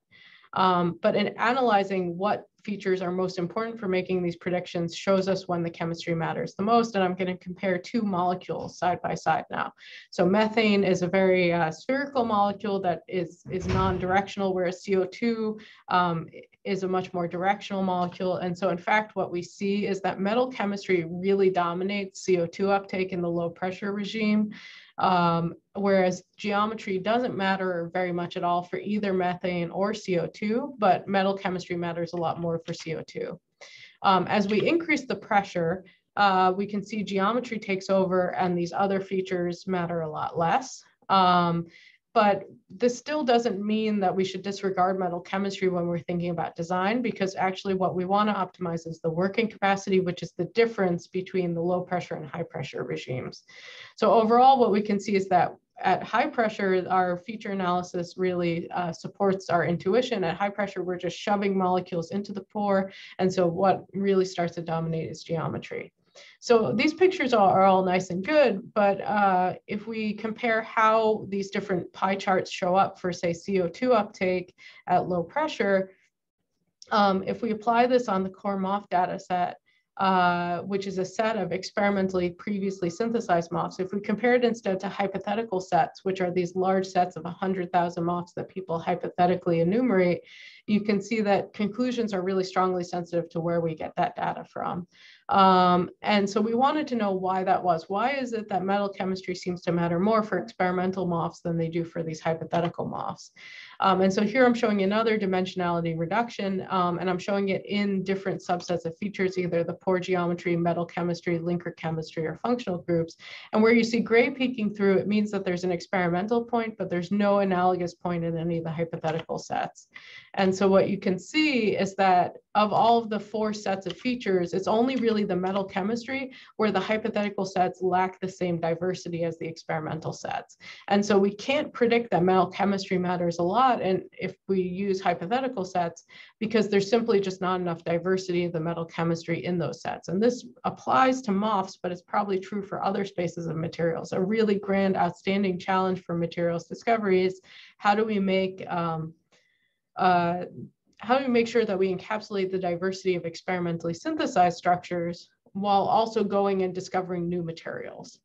Um, but in analyzing what features are most important for making these predictions shows us when the chemistry matters the most. And I'm going to compare two molecules side by side now. So methane is a very uh, spherical molecule that is, is non-directional, whereas CO2 um, is a much more directional molecule. And so in fact, what we see is that metal chemistry really dominates CO2 uptake in the low pressure regime. Um, whereas geometry doesn't matter very much at all for either methane or CO2, but metal chemistry matters a lot more for CO2. Um, as we increase the pressure, uh, we can see geometry takes over and these other features matter a lot less. Um, but this still doesn't mean that we should disregard metal chemistry when we're thinking about design, because actually what we want to optimize is the working capacity, which is the difference between the low pressure and high pressure regimes. So overall, what we can see is that at high pressure, our feature analysis really uh, supports our intuition. At high pressure, we're just shoving molecules into the pore. And so what really starts to dominate is geometry. So these pictures are, are all nice and good, but uh, if we compare how these different pie charts show up for say CO2 uptake at low pressure, um, if we apply this on the core MOF data set, uh, which is a set of experimentally previously synthesized MOFs. If we compare it instead to hypothetical sets, which are these large sets of 100,000 MOFs that people hypothetically enumerate, you can see that conclusions are really strongly sensitive to where we get that data from. Um, and so we wanted to know why that was. Why is it that metal chemistry seems to matter more for experimental MOFs than they do for these hypothetical MOFs? Um, and so here I'm showing another dimensionality reduction, um, and I'm showing it in different subsets of features, either the pore geometry, metal chemistry, linker chemistry, or functional groups. And where you see gray peeking through, it means that there's an experimental point, but there's no analogous point in any of the hypothetical sets. And so what you can see is that of all of the four sets of features, it's only really the metal chemistry where the hypothetical sets lack the same diversity as the experimental sets. And so we can't predict that metal chemistry matters a lot and if we use hypothetical sets because there's simply just not enough diversity of the metal chemistry in those sets. And this applies to MOFs, but it's probably true for other spaces of materials. A really grand, outstanding challenge for materials discovery is how do we make um, uh, how do we make sure that we encapsulate the diversity of experimentally synthesized structures while also going and discovering new materials?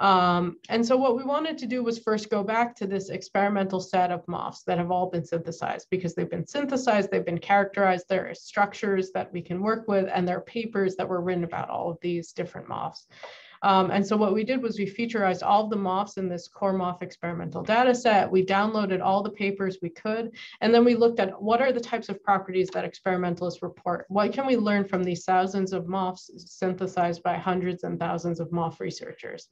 Um, and so what we wanted to do was first go back to this experimental set of MOFs that have all been synthesized because they've been synthesized, they've been characterized, there are structures that we can work with, and there are papers that were written about all of these different MOFs. Um, and so what we did was we featureized all of the MOFs in this core MOF experimental data set. We downloaded all the papers we could, and then we looked at what are the types of properties that experimentalists report? What can we learn from these thousands of MOFs synthesized by hundreds and thousands of MOF researchers?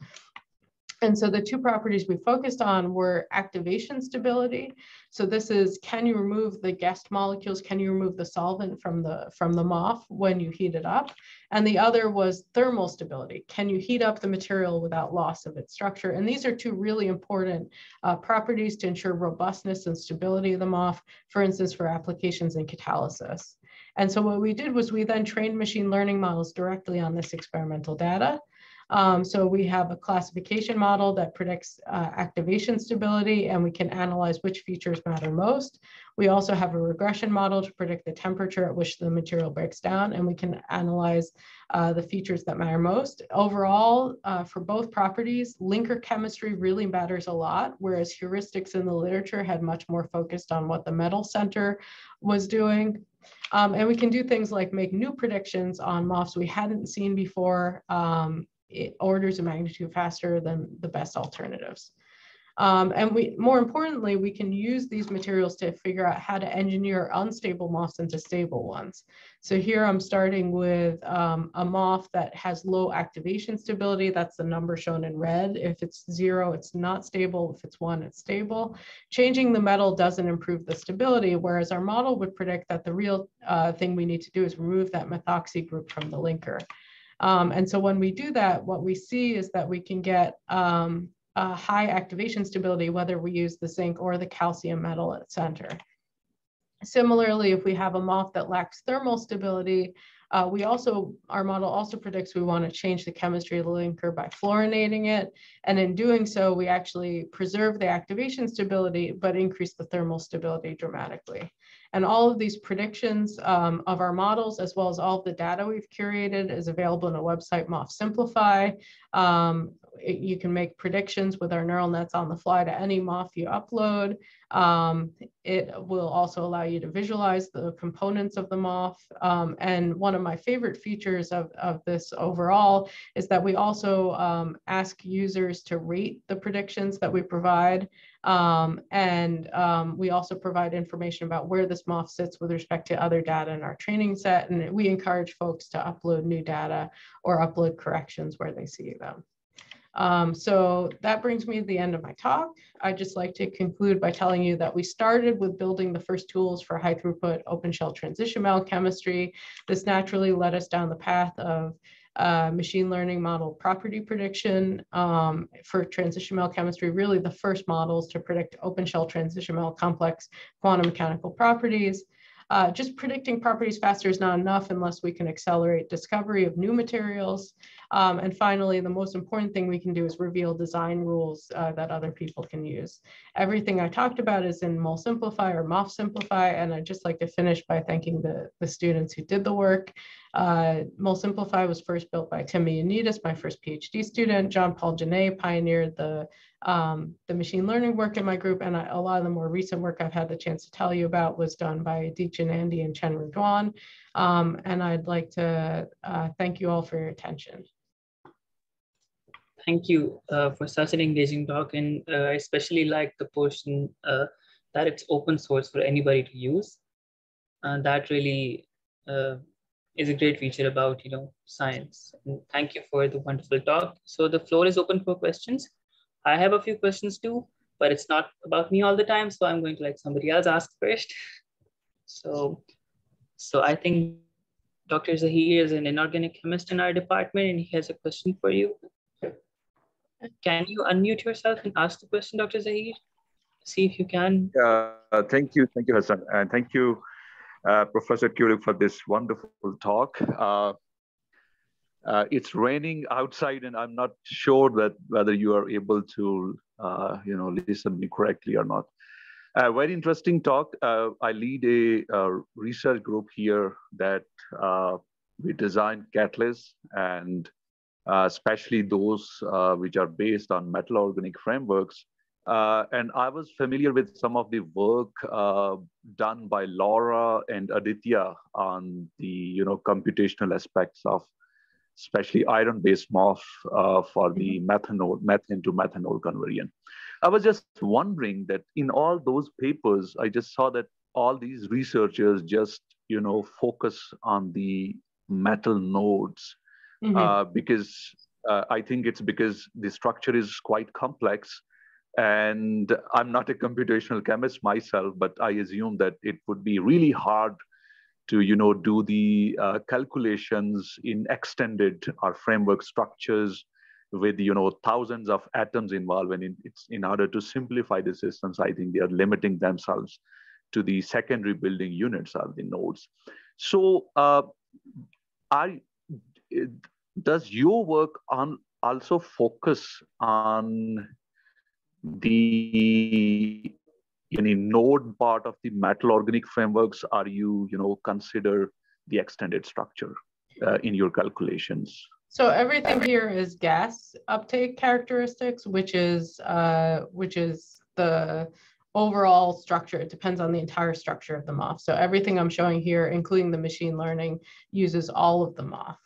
And so the two properties we focused on were activation stability. So this is, can you remove the guest molecules? Can you remove the solvent from the, from the MOF when you heat it up? And the other was thermal stability. Can you heat up the material without loss of its structure? And these are two really important uh, properties to ensure robustness and stability of the MOF, for instance, for applications in catalysis. And so what we did was we then trained machine learning models directly on this experimental data. Um, so we have a classification model that predicts uh, activation stability and we can analyze which features matter most. We also have a regression model to predict the temperature at which the material breaks down and we can analyze uh, the features that matter most. Overall, uh, for both properties, linker chemistry really matters a lot, whereas heuristics in the literature had much more focused on what the metal center was doing. Um, and we can do things like make new predictions on MOFs we hadn't seen before, um, orders of magnitude faster than the best alternatives. Um, and we, more importantly, we can use these materials to figure out how to engineer unstable MOFs into stable ones. So here I'm starting with um, a MOF that has low activation stability. That's the number shown in red. If it's zero, it's not stable. If it's one, it's stable. Changing the metal doesn't improve the stability, whereas our model would predict that the real uh, thing we need to do is remove that methoxy group from the linker. Um, and so when we do that, what we see is that we can get um, uh, high activation stability, whether we use the zinc or the calcium metal at center. Similarly, if we have a MOF that lacks thermal stability, uh, we also, our model also predicts we want to change the chemistry of the linker by fluorinating it. And in doing so, we actually preserve the activation stability, but increase the thermal stability dramatically. And all of these predictions um, of our models, as well as all of the data we've curated is available in a website, MOF Simplify. Um, it, you can make predictions with our neural nets on the fly to any MOF you upload. Um, it will also allow you to visualize the components of the MOF. Um, and one of my favorite features of, of this overall is that we also um, ask users to rate the predictions that we provide. Um, and um, we also provide information about where this MOF sits with respect to other data in our training set. And we encourage folks to upload new data or upload corrections where they see them. Um, so that brings me to the end of my talk. I'd just like to conclude by telling you that we started with building the first tools for high throughput open shell transition metal chemistry. This naturally led us down the path of machine learning model property prediction um, for transition metal chemistry, really the first models to predict open shell transition metal complex quantum mechanical properties. Uh, just predicting properties faster is not enough unless we can accelerate discovery of new materials. Um, and finally, the most important thing we can do is reveal design rules uh, that other people can use. Everything I talked about is in MolSimplify or MOF Simplify, and I'd just like to finish by thanking the, the students who did the work. Uh, MolSimplify was first built by Timmy Ioannidis, my first PhD student. Jon Paul Janet pioneered the, um, the machine learning work in my group, and I, a lot of the more recent work I've had the chance to tell you about was done by Deep Andy and Chenru Duan. Um, and I'd like to uh, thank you all for your attention thank you uh, for such an engaging talk. And uh, I especially like the portion uh, that it's open source for anybody to use. And that really uh, is a great feature about, you know, science. And thank you for the wonderful talk. So the floor is open for questions. I have a few questions too, but it's not about me all the time. So I'm going to let somebody else ask first. So, so I think Dr. Zahir is an inorganic chemist in our department and he has a question for you. Can you unmute yourself and ask the question, Dr. Zahir? See if you can. Uh, thank you. Thank you, Hassan. And thank you, uh, Professor Curie, for this wonderful talk. Uh, uh, it's raining outside, and I'm not sure that whether you are able to, uh, you know, listen me correctly or not. Uh, very interesting talk. Uh, I lead a, a, research group here that we design catalysts and uh, especially those uh, which are based on metal organic frameworks. Uh, and I was familiar with some of the work done by Laura and Aditya on the you know computational aspects of especially iron-based MOF uh, for the mm-hmm. methanol, methane to methanol conversion. I was just wondering that in all those papers, I just saw that all these researchers just, you know, focus on the metal nodes mm-hmm. uh, because uh, I think it's because the structure is quite complex. And I'm not a computational chemist myself, but I assume that it would be really hard to you know do the uh, calculations in extended or framework structures with you know thousands of atoms involved and in, in order to simplify the systems i think they are limiting themselves to the secondary building units of the nodes. So uh, I does your work on also focus on the any node part of the metal organic frameworks are you you know consider the extended structure uh, in your calculations? So everything here is gas uptake characteristics which is uh, which is the overall structure. It depends on the entire structure of the MOF so everything i'm showing here including the machine learning uses all of the MOF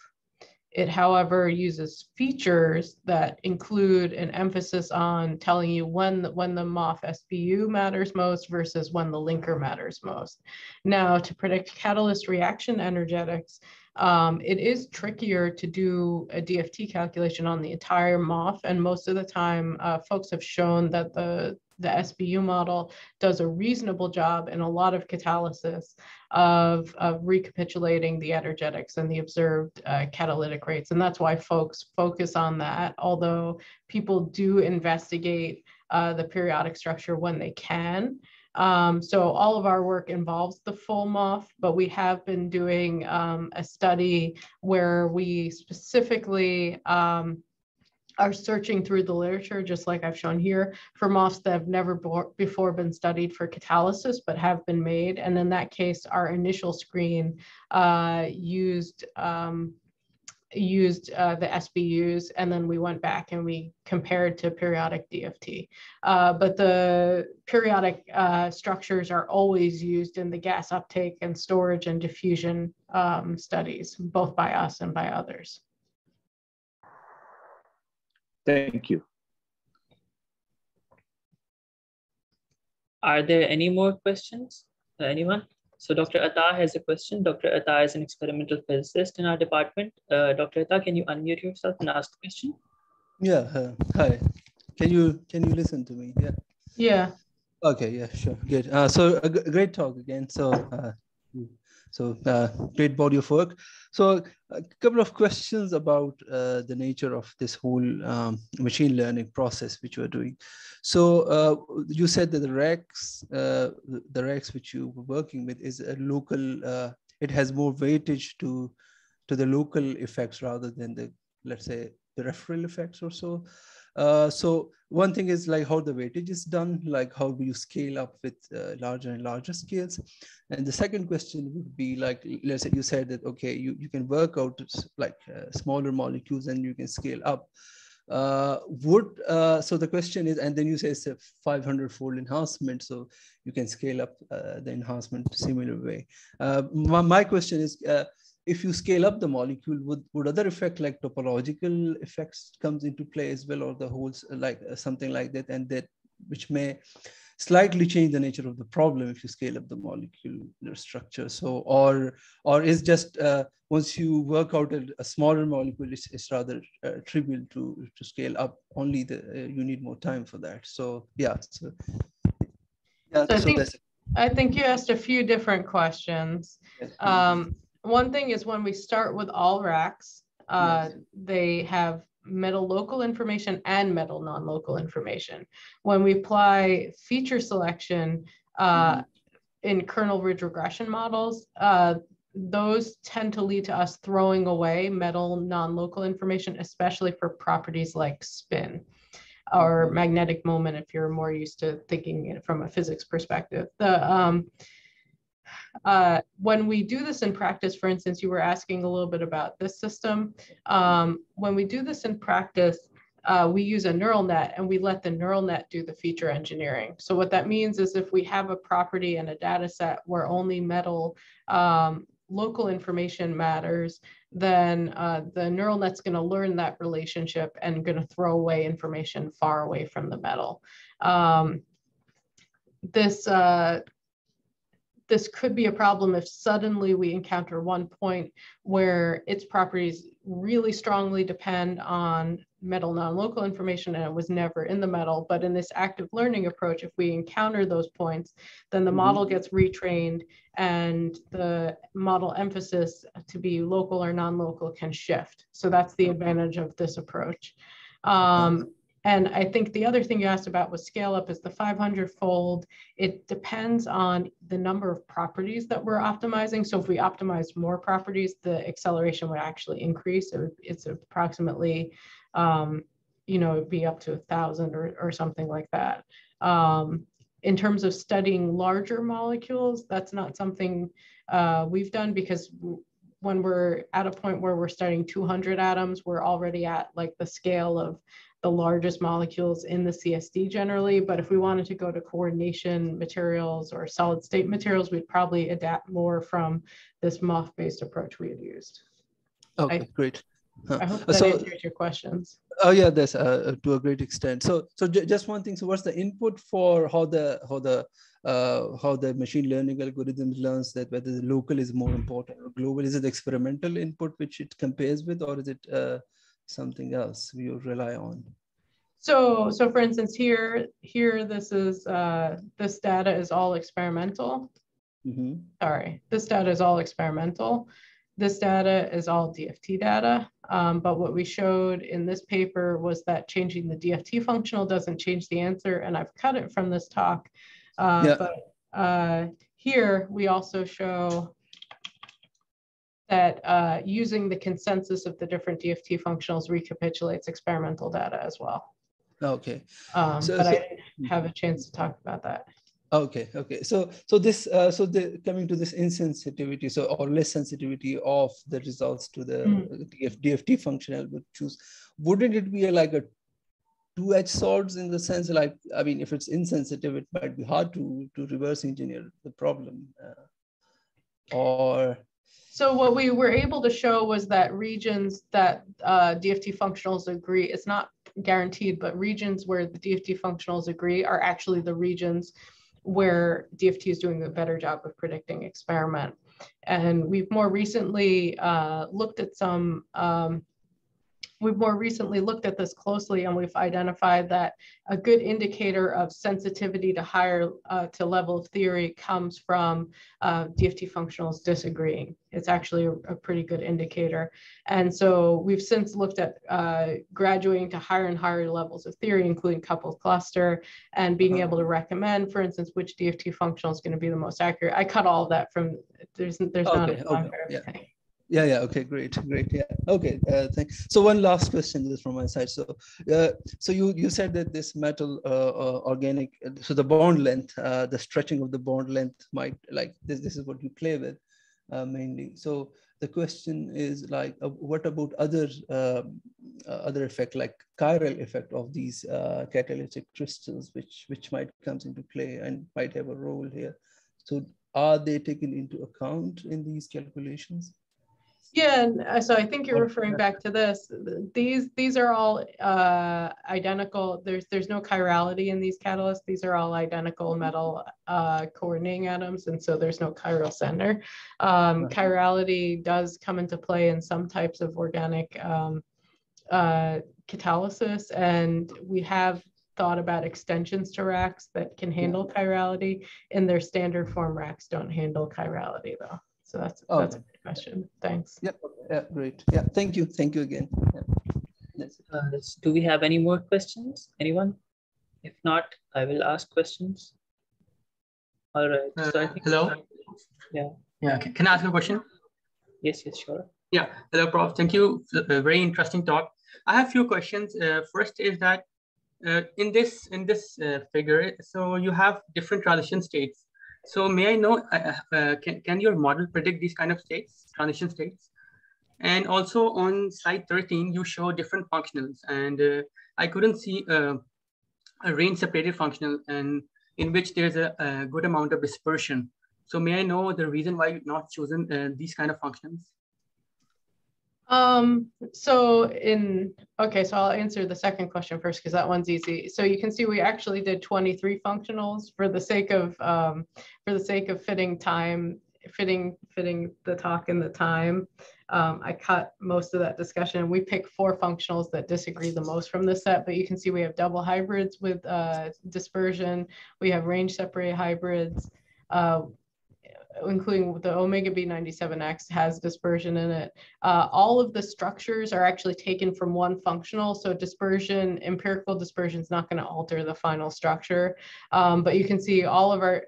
it, however, uses features that include an emphasis on telling you when, when the MOF SBU matters most versus when the linker matters most. Now, to predict catalyst reaction energetics, um, it is trickier to do a DFT calculation on the entire MOF, and most of the time, uh, folks have shown that the the SBU model does a reasonable job in a lot of catalysis of, of recapitulating the energetics and the observed uh, catalytic rates. And that's why folks focus on that, although people do investigate uh, the periodic structure when they can. Um, so all of our work involves the full MOF, but we have been doing um, a study where we specifically um, are searching through the literature, just like I've shown here, for MOFs that have never before been studied for catalysis, but have been made. And in that case, our initial screen uh, used um, used uh, the SBUs, and then we went back and we compared to periodic DFT. Uh, but the periodic uh, structures are always used in the gas uptake and storage and diffusion um, studies, both by us and by others. Thank you. Are there any more questions? Uh, anyone? So Dr. Atta has a question. Dr. Atta is an experimental physicist in our department. Uh, Dr. Atta, can you unmute yourself and ask the question? Yeah, uh, hi. Can you can you listen to me? Yeah. Yeah. Okay, yeah, sure, good. Uh, so a great talk again. So uh, so uh, great body of work. So a couple of questions about uh, the nature of this whole um, machine learning process which you are doing. So uh, you said that the Rex, the Rex which you were working with is a local, it has more weightage to, to the local effects rather than the, let's say, the referral effects or so. Uh, so one thing is like how the weightage is done, like how do you scale up with uh, larger and larger scales? And the second question would be like, let's say you said that, okay, you, you can work out like uh, smaller molecules and you can scale up. Uh, would uh, so the question is, and then you say it's a 500 fold enhancement, so you can scale up the enhancement similar way. My, my question is, if you scale up the molecule, would, would other effect like topological effects comes into play as well, or the holes like uh, something like that, and that which may slightly change the nature of the problem if you scale up the molecular structure. So, or or is just uh, once you work out a, a smaller molecule, it's, it's rather uh, trivial to to scale up. Only the uh, you need more time for that. So yeah. So, yeah. So, so I think I think you asked a few different questions. Um, one thing is when we start with all RACs, uh, yes. they have metal local information and metal non-local information. When we apply feature selection uh, mm-hmm. in kernel ridge regression models, uh, those tend to lead to us throwing away metal non-local information, especially for properties like spin or mm-hmm. magnetic moment if you're more used to thinking from a physics perspective. The um, uh, when we do this in practice, for instance, you were asking a little bit about this system. Um, when we do this in practice, uh, we use a neural net and we let the neural net do the feature engineering. So what that means is if we have a property and a data set where only metal um, local information matters, then uh, the neural net's going to learn that relationship and going to throw away information far away from the metal. Um, this uh, this could be a problem if suddenly we encounter one point where its properties really strongly depend on metal non-local information and it was never in the metal. But in this active learning approach, if we encounter those points, then the mm-hmm. model gets retrained and the model emphasis to be local or non-local can shift. So that's the advantage of this approach. Um, and I think the other thing you asked about was scale up is the 500 fold. It depends on the number of properties that we're optimizing. So if we optimize more properties, the acceleration would actually increase. It, it's approximately um, you know, be up to a thousand or, or something like that. Um, in terms of studying larger molecules, that's not something uh, we've done because when we're at a point where we're studying 200 atoms, we're already at like the scale of the largest molecules in the CSD generally. But if we wanted to go to coordination materials or solid state materials, we'd probably adapt more from this MOF-based approach we had used. Okay, I, great. Huh. I hope that so, answers your questions. Oh yeah, that's uh, to a great extent. So, so just one thing. So, what's the input for how the how the uh, how the machine learning algorithms learns that whether the local is more important or global? Is it experimental input which it compares with, or is it uh, something else we rely on? So, so for instance, here, here, this is, uh, this data is all experimental. Mm -hmm. Sorry, this data is all experimental. This data is all DFT data. Um, but what we showed in this paper was that changing the DFT functional doesn't change the answer. And I've cut it from this talk. Uh, yeah. But uh, here we also show that uh, using the consensus of the different DFT functionals recapitulates experimental data as well. Okay. Um, so, but so, I didn't have a chance to talk about that. Okay, okay. So, so this, uh, so the coming to this insensitivity, so or less sensitivity of the results to the mm. DF, DFT functional would choose. Wouldn't it be a, like a two-edged swords in the sense, like I mean, if it's insensitive, it might be hard to to reverse engineer the problem, uh, or so what we were able to show was that regions that uh, DFT functionals agree, it's not guaranteed, but regions where the DFT functionals agree are actually the regions where DFT is doing a better job of predicting experiment. And we've more recently uh, looked at some um, We've more recently looked at this closely and we've identified that a good indicator of sensitivity to higher uh, to level of theory comes from uh, DFT functionals disagreeing. It's actually a, a, pretty good indicator. And so we've since looked at uh, graduating to higher and higher levels of theory, including coupled cluster, and being uh-huh. able to recommend, for instance, which DFT functional is going to be the most accurate. I cut all of that from, there's, there's okay, not a okay, yeah. Yeah, yeah. Okay, great, great. Yeah. Okay. Uh. So one last question is from my side. So, uh, so you you said that this metal uh, uh organic, so the bond length, uh, the stretching of the bond length might like this. This is what you play with uh, mainly. So the question is like, what about other um, other effect like chiral effect of these catalytic crystals, which which might comes into play and might have a role here. So are they taken into account in these calculations? Yeah, and uh, so I think you're referring back to this. These these are all uh, identical. There's there's no chirality in these catalysts. These are all identical metal uh, coordinating atoms, and so there's no chiral center. Um, chirality does come into play in some types of organic um, uh, catalysis, and we have thought about extensions to RACs that can handle chirality. In their standard form, RACs don't handle chirality though. So that's okay. that's a question. Thanks. Yep. Yeah. Great. Yeah. Thank you. Thank you again. Yeah. Uh, do we have any more questions? Anyone? If not, I will ask questions. All right. Uh, so hello. Yeah. Yeah. Can I ask a question? Yes. Yes. Sure. Yeah. Hello, Prof. Thank you. Very interesting talk. I have a few questions. Uh, first is that uh, in this in this uh, figure, so you have different transition states so may I know, uh, uh, uh, can, can your model predict these kind of states, transition states? And also on slide 13, you show different functionals and uh, I couldn't see uh, a range separated functional and in which there's a, a, good amount of dispersion. So may I know the reason why you've not chosen uh, these kind of functions? Um, so in, okay, so I'll answer the second question first because that one's easy. So you can see we actually did 23 functionals for the sake of, um, for the sake of fitting time, fitting, fitting the talk in the time. Um, I cut most of that discussion. We picked four functionals that disagree the most from the set, but you can see we have double hybrids with uh, dispersion. We have range separated hybrids. Uh, including the omega B97X has dispersion in it. Uh, all of the structures are actually taken from one functional. So dispersion, empirical dispersion is not going to alter the final structure. Um, but you can see all of our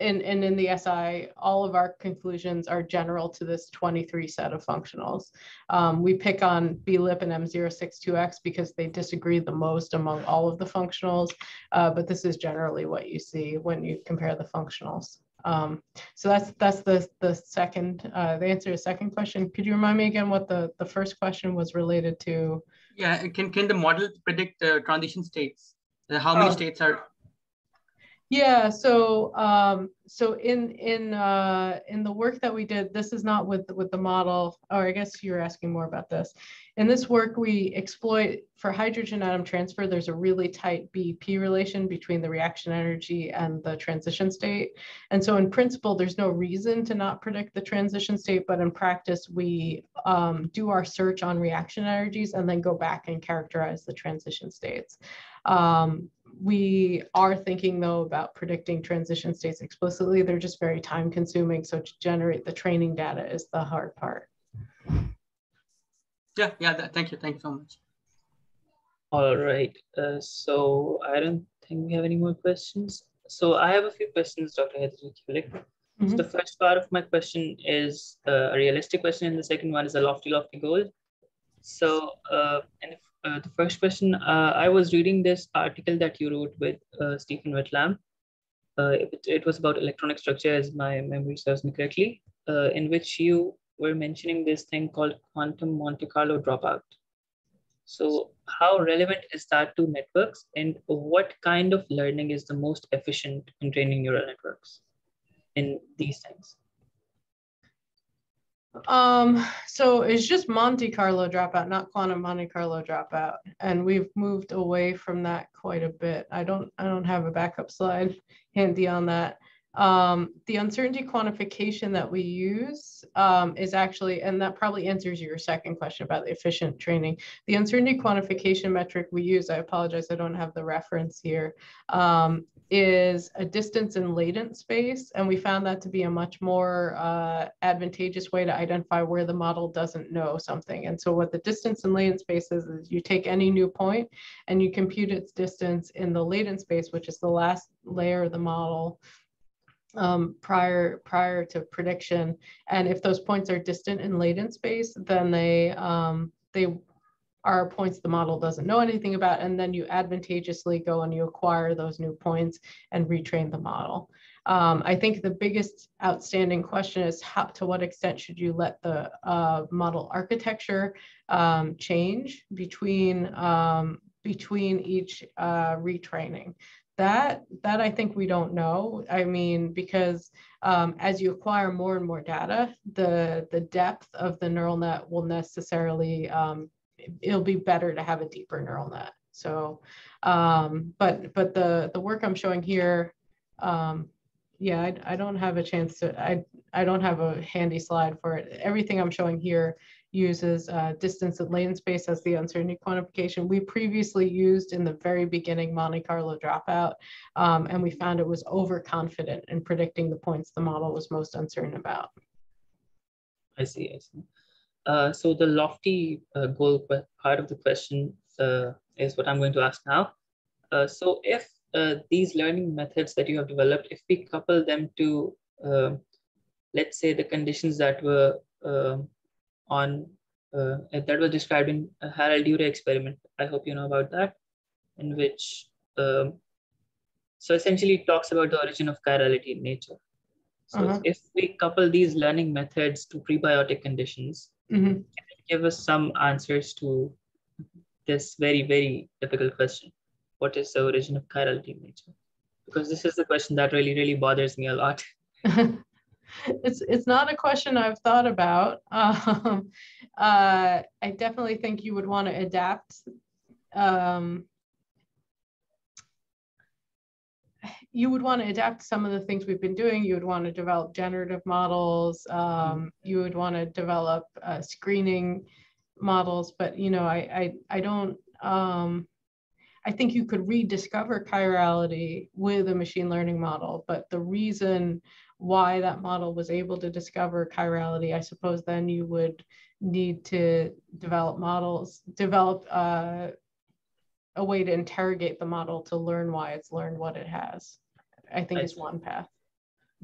and, and in the SI, all of our conclusions are general to this 23 set of functionals. Um, we pick on BLYP and M062X because they disagree the most among all of the functionals, uh, but this is generally what you see when you compare the functionals. Um, so that's that's the the second uh, the answer to the second question. Could you remind me again what the the first question was related to? Yeah, can can the model predict uh, transition states? Uh, how many oh. states are yeah, so um, so in in uh, in the work that we did, this is not with with the model, or I guess you're asking more about this. In this work, we exploit for hydrogen atom transfer. There's a really tight BEP relation between the reaction energy and the transition state, and so in principle, there's no reason to not predict the transition state, but in practice, we um, do our search on reaction energies and then go back and characterize the transition states. Um, we are thinking though about predicting transition states explicitly. They're just very time consuming. So to generate the training data is the hard part. Yeah, yeah, that, thank you. Thank you so much. All right. Uh, so I don't think we have any more questions. So I have a few questions, Dr. Heather Kulik. Mm -hmm. So the first part of my question is uh, a realistic question, and the second one is a lofty, lofty goal. So, uh, and if uh, the first question, uh, I was reading this article that you wrote with uh, Stephen Whitelam. Uh, it, it, was about electronic structure, as my memory serves me correctly, uh, in which you were mentioning this thing called quantum Monte Carlo dropout. So how relevant is that to networks and what kind of learning is the most efficient in training neural networks in these things? Um, so it's just Monte Carlo dropout, not quantum Monte Carlo dropout. And we've moved away from that quite a bit. I don't I don't have a backup slide handy on that. Um, the uncertainty quantification that we use um, is actually, and that probably answers your second question about the efficient training. The uncertainty quantification metric we use, I apologize, I don't have the reference here, um, is a distance in latent space. And we found that to be a much more uh, advantageous way to identify where the model doesn't know something. And so what the distance in latent space is, is you take any new point and you compute its distance in the latent space, which is the last layer of the model um, prior prior to prediction. And if those points are distant in latent space, then they um, they are points the model doesn't know anything about, and then you advantageously go and you acquire those new points and retrain the model. Um, I think the biggest outstanding question is how, to what extent should you let the uh, model architecture um, change between um, between each uh, retraining that that I think we don't know. I mean, because um, as you acquire more and more data, the the depth of the neural net will necessarily um, it'll be better to have a deeper neural net. So, um, but but the the work I'm showing here, um, yeah, I, I don't have a chance to I I don't have a handy slide for it. Everything I'm showing here uses uh, distance and latent space as the uncertainty quantification. We previously used in the very beginning Monte Carlo dropout, um, and we found it was overconfident in predicting the points the model was most uncertain about. I see, I see. Uh, so the lofty uh, goal part of the question uh, is what I'm going to ask now. Uh, so if uh, these learning methods that you have developed, if we couple them to, let's say the conditions that were on uh, that was described in Harold Urey experiment. I hope you know about that, in which um, so essentially it talks about the origin of chirality in nature. So uh-huh. if we couple these learning methods to prebiotic conditions, mm-hmm. give us some answers to this very very difficult question: What is the origin of chirality in nature? Because this is the question that really really bothers me a lot. it's it's not a question I've thought about. Um, uh, I definitely think you would want to adapt. Um, you would want to adapt some of the things we've been doing. You would want to develop generative models. Um, you would want to develop uh, screening models. But you know, I I, I don't. Um, I think you could rediscover chirality with a machine learning model, but the reason why that model was able to discover chirality, I suppose then you would need to develop models, develop uh, a way to interrogate the model to learn why it's learned what it has. I think I is one path.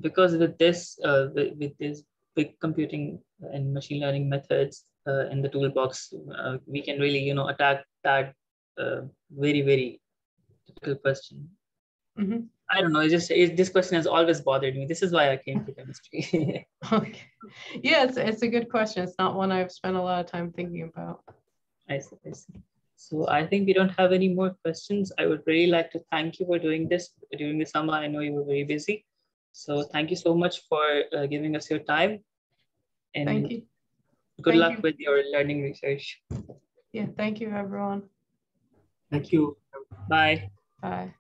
because with this, uh, with, with this big computing and machine learning methods uh, in the toolbox, uh, we can really, you know, attack that uh, very, very difficult question. Mm-hmm. I don't know. It's just it, this question has always bothered me. This is why I came to chemistry. okay. Yeah, it's, it's a good question. It's not one I've spent a lot of time thinking about. I see. I see. So I think we don't have any more questions. I would really like to thank you for doing this during the summer. I know you were very busy. So thank you so much for uh, giving us your time. And thank you. Good thank luck you. with your learning research. Yeah, thank you, everyone. Thank you. Bye. Bye.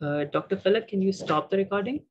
Uh, Dr. Philip, can you stop the recording?